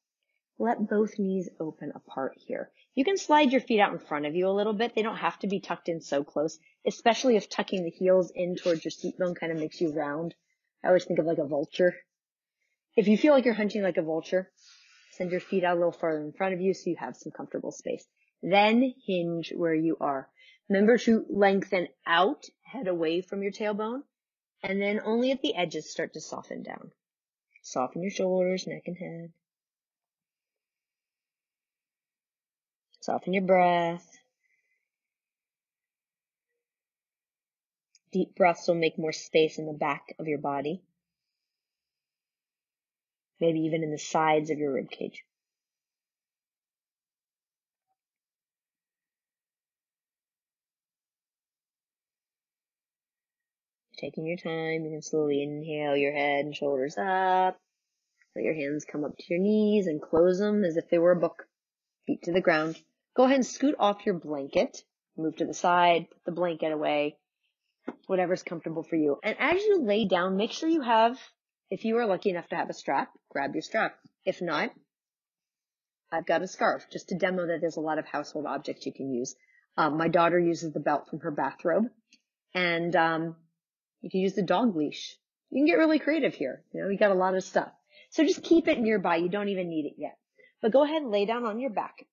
Let both knees open apart here. You can slide your feet out in front of you a little bit. They don't have to be tucked in so close, especially if tucking the heels in towards your seat bone kind of makes you round. I always think of like a vulture. If you feel like you're hunching like a vulture, send your feet out a little farther in front of you so you have some comfortable space. Then hinge where you are. Remember to lengthen out, head away from your tailbone, and then only at the edges start to soften down. Soften your shoulders, neck, and head. Soften your breath. Deep breaths will make more space in the back of your body. Maybe even in the sides of your rib cage. Taking your time. You can slowly inhale your head and shoulders up. Let your hands come up to your knees and close them as if they were a book. Feet to the ground. Go ahead and scoot off your blanket, move to the side, put the blanket away, whatever's comfortable for you. And as you lay down, make sure you have, if you are lucky enough to have a strap, grab your strap. If not, I've got a scarf just to demo that there's a lot of household objects you can use. Um, my daughter uses the belt from her bathrobe and, um, you can use the dog leash. You can get really creative here. You know, you got a lot of stuff. So just keep it nearby. You don't even need it yet, but go ahead and lay down on your back.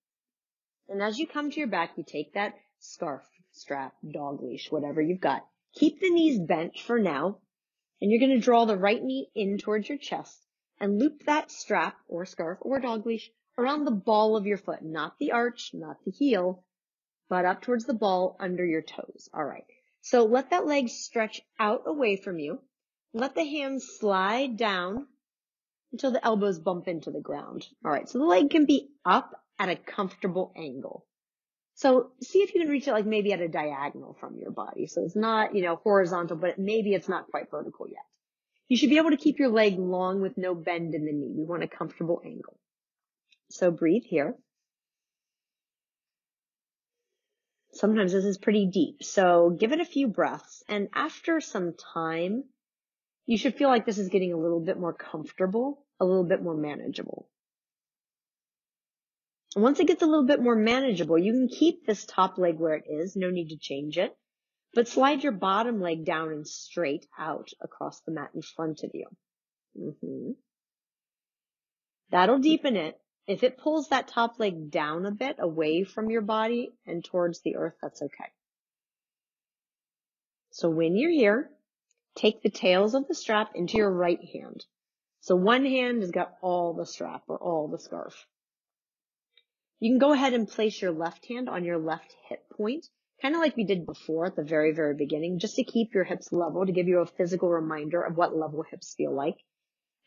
And as you come to your back, you take that scarf, strap, dog leash, whatever you've got. Keep the knees bent for now. And you're going to draw the right knee in towards your chest and loop that strap or scarf or dog leash around the ball of your foot, not the arch, not the heel, but up towards the ball under your toes. All right. So let that leg stretch out away from you. Let the hands slide down until the elbows bump into the ground. All right. So the leg can be up at a comfortable angle. So see if you can reach it like maybe at a diagonal from your body. So it's not, you know, horizontal, but maybe it's not quite vertical yet. You should be able to keep your leg long with no bend in the knee. We want a comfortable angle. So breathe here. Sometimes this is pretty deep. So give it a few breaths and after some time, you should feel like this is getting a little bit more comfortable, a little bit more manageable. Once it gets a little bit more manageable, you can keep this top leg where it is. No need to change it, but slide your bottom leg down and straight out across the mat in front of you. Mm-hmm. That'll deepen it. If it pulls that top leg down a bit away from your body and towards the earth, that's okay. So when you're here, take the tails of the strap into your right hand. So one hand has got all the strap or all the scarf. You can go ahead and place your left hand on your left hip point, kind of like we did before at the very, very beginning, just to keep your hips level, to give you a physical reminder of what level hips feel like.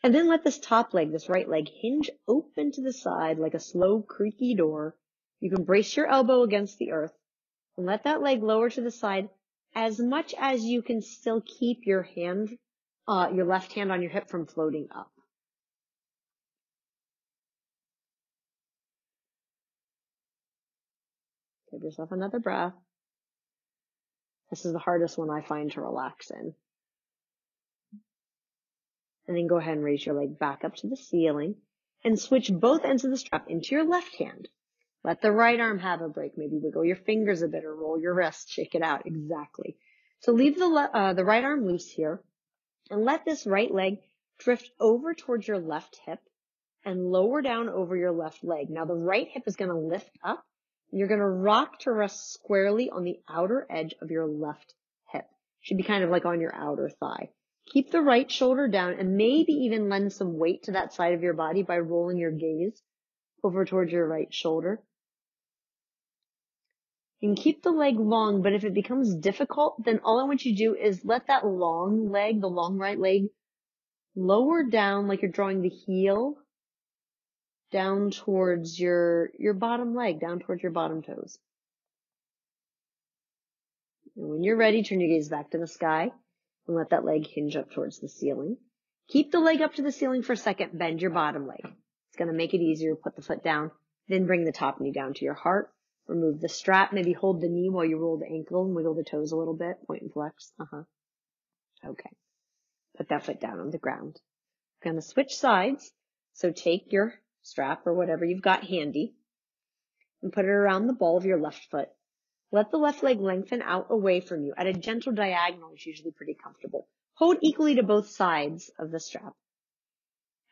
And then let this top leg, this right leg, hinge open to the side like a slow, creaky door. You can brace your elbow against the earth and let that leg lower to the side as much as you can still keep your hand, uh, your left hand on your hip from floating up. Give yourself another breath. This is the hardest one I find to relax in. And then go ahead and raise your leg back up to the ceiling and switch both ends of the strap into your left hand. Let the right arm have a break. Maybe wiggle your fingers a bit or roll your wrist. Shake it out. Exactly. So leave the, le- uh, the right arm loose here and let this right leg drift over towards your left hip and lower down over your left leg. Now the right hip is going to lift up you're going to rock to rest squarely on the outer edge of your left hip. Should be kind of like on your outer thigh. Keep the right shoulder down and maybe even lend some weight to that side of your body by rolling your gaze over towards your right shoulder. And keep the leg long, but if it becomes difficult, then all I want you to do is let that long leg, the long right leg, lower down like you're drawing the heel down towards your, your bottom leg, down towards your bottom toes. And when you're ready, turn your gaze back to the sky and let that leg hinge up towards the ceiling. Keep the leg up to the ceiling for a second, bend your bottom leg. It's going to make it easier. Put the foot down, then bring the top knee down to your heart. Remove the strap, maybe hold the knee while you roll the ankle and wiggle the toes a little bit, point and flex. Uh-huh. Okay. Put that foot down on the ground. Going to switch sides. So take your strap or whatever you've got handy and put it around the ball of your left foot. Let the left leg lengthen out away from you at a gentle diagonal. It's usually pretty comfortable. Hold equally to both sides of the strap.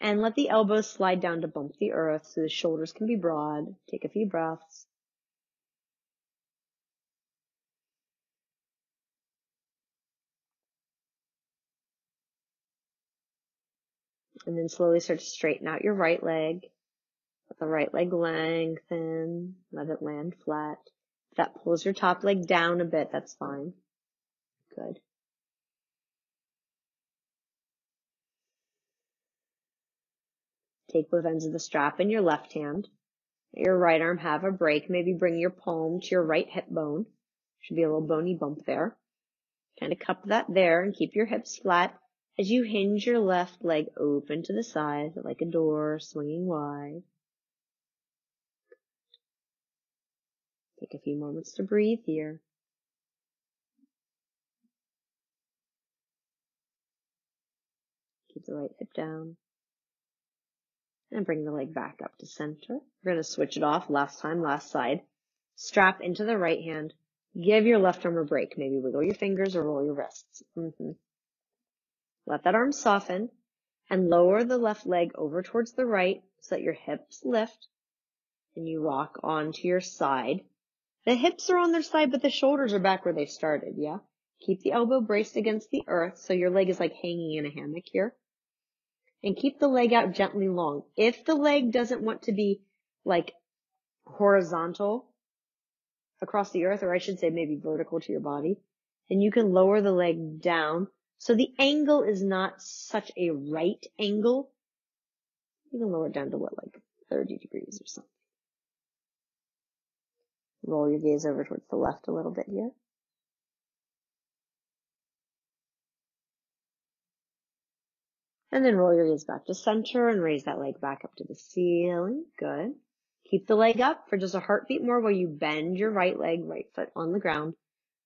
And let the elbows slide down to bump the earth so the shoulders can be broad. Take a few breaths. And then slowly start to straighten out your right leg. Let the right leg lengthen. Let it land flat. That pulls your top leg down a bit, that's fine. Good. Take both ends of the strap in your left hand. Your right arm have a break. Maybe bring your palm to your right hip bone. Should be a little bony bump there. Kind of cup that there and keep your hips flat as you hinge your left leg open to the side like a door swinging wide. Take a few moments to breathe here. Keep the right hip down. And bring the leg back up to center. We're going to switch it off last time, last side. Strap into the right hand. Give your left arm a break. Maybe wiggle your fingers or roll your wrists. Mm-hmm. Let that arm soften and lower the left leg over towards the right so that your hips lift and you rock onto your side. The hips are on their side, but the shoulders are back where they started. Yeah. Keep the elbow braced against the earth. So your leg is like hanging in a hammock here and keep the leg out gently long. If the leg doesn't want to be like horizontal across the earth, or I should say maybe vertical to your body, then you can lower the leg down. So the angle is not such a right angle. You can lower it down to what, like 30 degrees or something. Roll your gaze over towards the left a little bit here. And then roll your gaze back to center and raise that leg back up to the ceiling. Good. Keep the leg up for just a heartbeat more while you bend your right leg, right foot on the ground.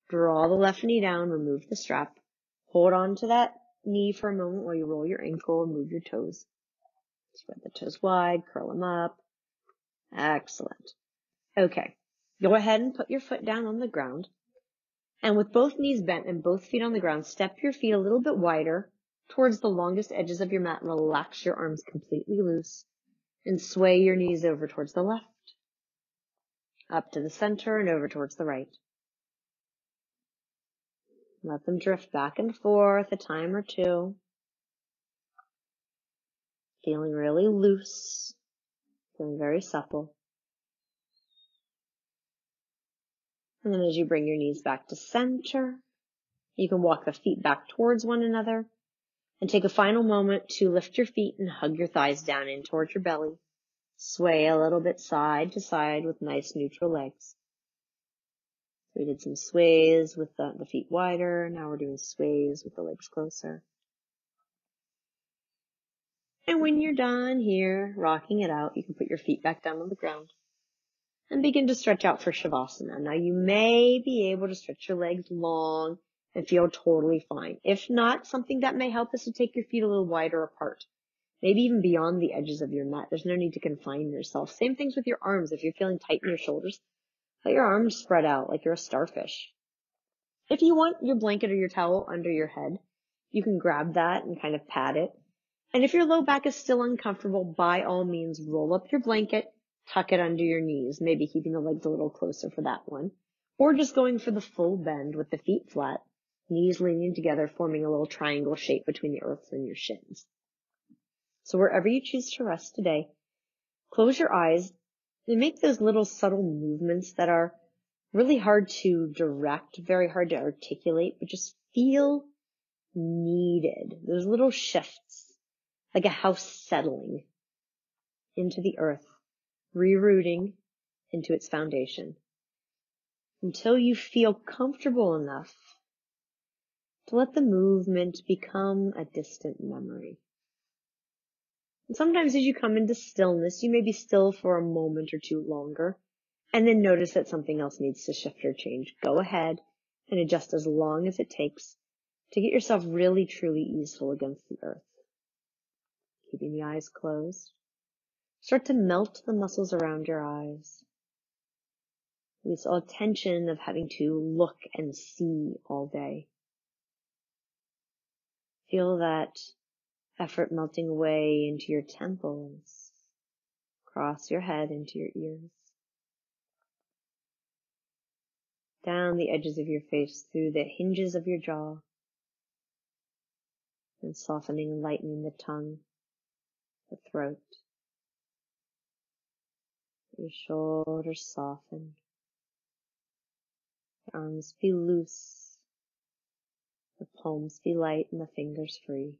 Draw the left knee down, remove the strap. Hold on to that knee for a moment while you roll your ankle and move your toes. Spread the toes wide, curl them up. Excellent. Okay. Go ahead and put your foot down on the ground. And with both knees bent and both feet on the ground, step your feet a little bit wider towards the longest edges of your mat. Relax your arms completely loose and sway your knees over towards the left, up to the center and over towards the right. Let them drift back and forth a time or two. Feeling really loose, feeling very supple. And then as you bring your knees back to center, you can walk the feet back towards one another and take a final moment to lift your feet and hug your thighs down in towards your belly. Sway a little bit side to side with nice neutral legs. we did some sways with the, the feet wider. Now we're doing sways with the legs closer. And when you're done here, rocking it out, you can put your feet back down on the ground and begin to stretch out for Shavasana. Now you may be able to stretch your legs long and feel totally fine. If not, something that may help is to take your feet a little wider apart. Maybe even beyond the edges of your mat. There's no need to confine yourself. Same things with your arms. If you're feeling tight in your shoulders, let your arms spread out like you're a starfish. If you want your blanket or your towel under your head, you can grab that and kind of pat it. And if your low back is still uncomfortable, by all means, roll up your blanket, tuck it under your knees, maybe keeping the legs a little closer for that one. Or just going for the full bend with the feet flat knees leaning together, forming a little triangle shape between the earth and your shins. So wherever you choose to rest today, close your eyes and make those little subtle movements that are really hard to direct, very hard to articulate, but just feel needed. Those little shifts, like a house settling into the earth, rerooting into its foundation until you feel comfortable enough to let the movement become a distant memory. And sometimes as you come into stillness, you may be still for a moment or two longer and then notice that something else needs to shift or change. Go ahead and adjust as long as it takes to get yourself really truly easeful against the earth. Keeping the eyes closed. Start to melt the muscles around your eyes. Release all tension of having to look and see all day. Feel that effort melting away into your temples, across your head into your ears, down the edges of your face through the hinges of your jaw, and softening and lightening the tongue, the throat. Your shoulders soften. Your arms be loose the palms be light and the fingers free.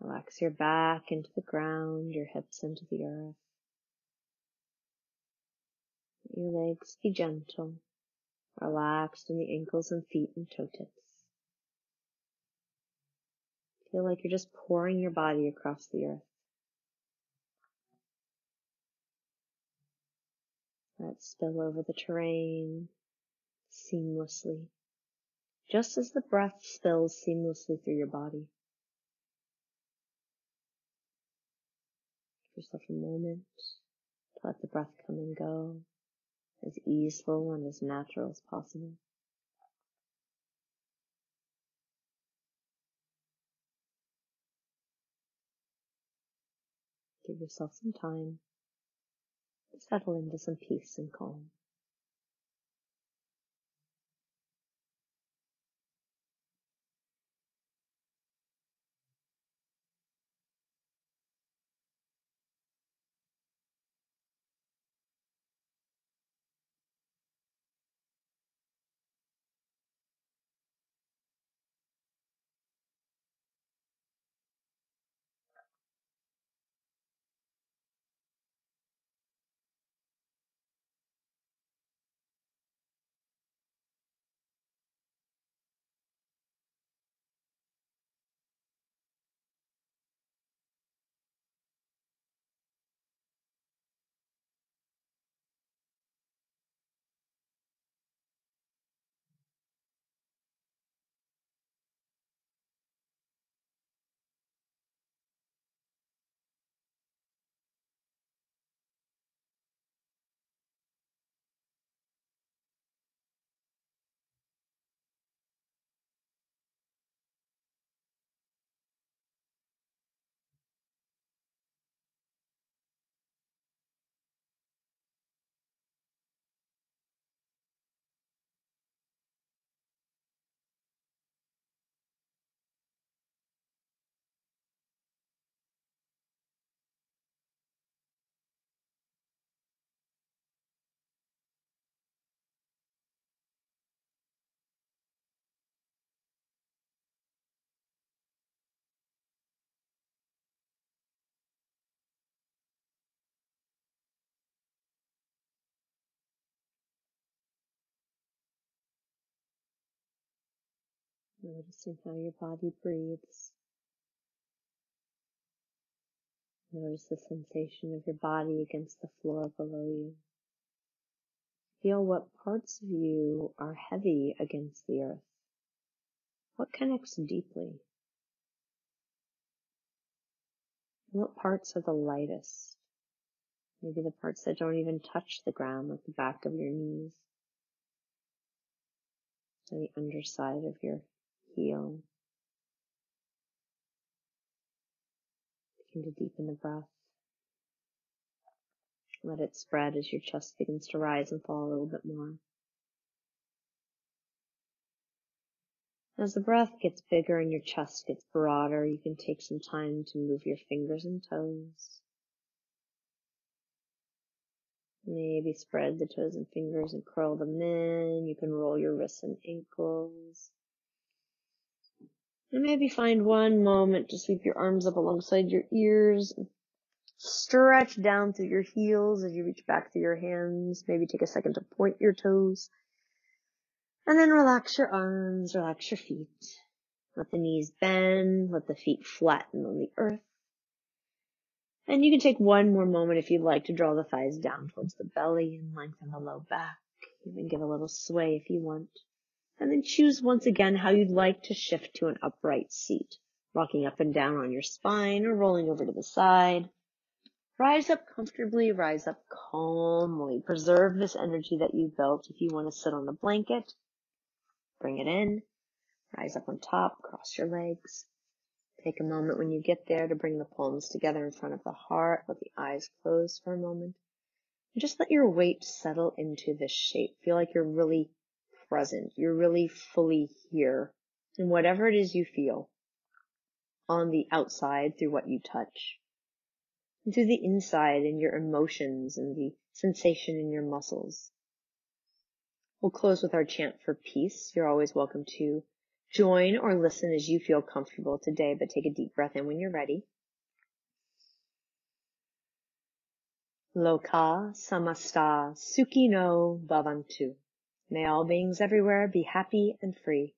Relax your back into the ground, your hips into the earth. Your legs be gentle, relaxed in the ankles and feet and toe tips. Feel like you're just pouring your body across the earth. It spill over the terrain seamlessly, just as the breath spills seamlessly through your body. Give yourself a moment to let the breath come and go as easeful and as natural as possible. Give yourself some time settle into some peace and calm. Noticing how your body breathes. Notice the sensation of your body against the floor below you. Feel what parts of you are heavy against the earth. What connects deeply? What parts are the lightest? Maybe the parts that don't even touch the ground, like the back of your knees, the underside of your heel. Begin to deepen the breath. Let it spread as your chest begins to rise and fall a little bit more. As the breath gets bigger and your chest gets broader, you can take some time to move your fingers and toes. Maybe spread the toes and fingers and curl them in. You can roll your wrists and ankles. And maybe find one moment to sweep your arms up alongside your ears. Stretch down through your heels as you reach back through your hands. Maybe take a second to point your toes. And then relax your arms, relax your feet. Let the knees bend, let the feet flatten on the earth. And you can take one more moment if you'd like to draw the thighs down towards the belly and lengthen the low back. Even give a little sway if you want and then choose once again how you'd like to shift to an upright seat, rocking up and down on your spine or rolling over to the side. Rise up comfortably, rise up calmly. Preserve this energy that you built. If you want to sit on a blanket, bring it in. Rise up on top, cross your legs. Take a moment when you get there to bring the palms together in front of the heart. Let the eyes close for a moment. And just let your weight settle into this shape. Feel like you're really present. You're really fully here and whatever it is you feel on the outside through what you touch and through the inside and your emotions and the sensation in your muscles. We'll close with our chant for peace. You're always welcome to join or listen as you feel comfortable today, but take a deep breath in when you're ready. Loka samasta sukhino bhavantu. May all beings everywhere be happy and free,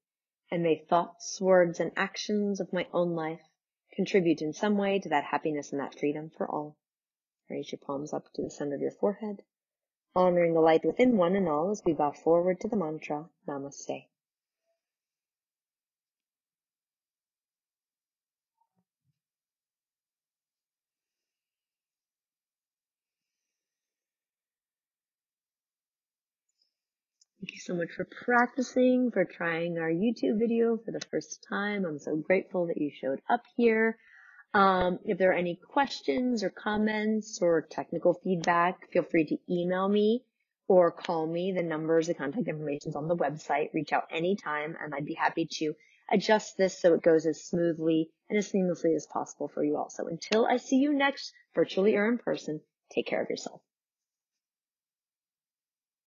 and may thoughts, words, and actions of my own life contribute in some way to that happiness and that freedom for all. Raise your palms up to the center of your forehead honoring the light within one and all as we bow forward to the mantra, Namaste. Thank you so much for practicing, for trying our YouTube video for the first time. I'm so grateful that you showed up here. Um, if there are any questions or comments or technical feedback, feel free to email me or call me. The numbers, the contact information is on the website. Reach out anytime and I'd be happy to adjust this so it goes as smoothly and as seamlessly as possible for you all. So until I see you next, virtually or in person, take care of yourself.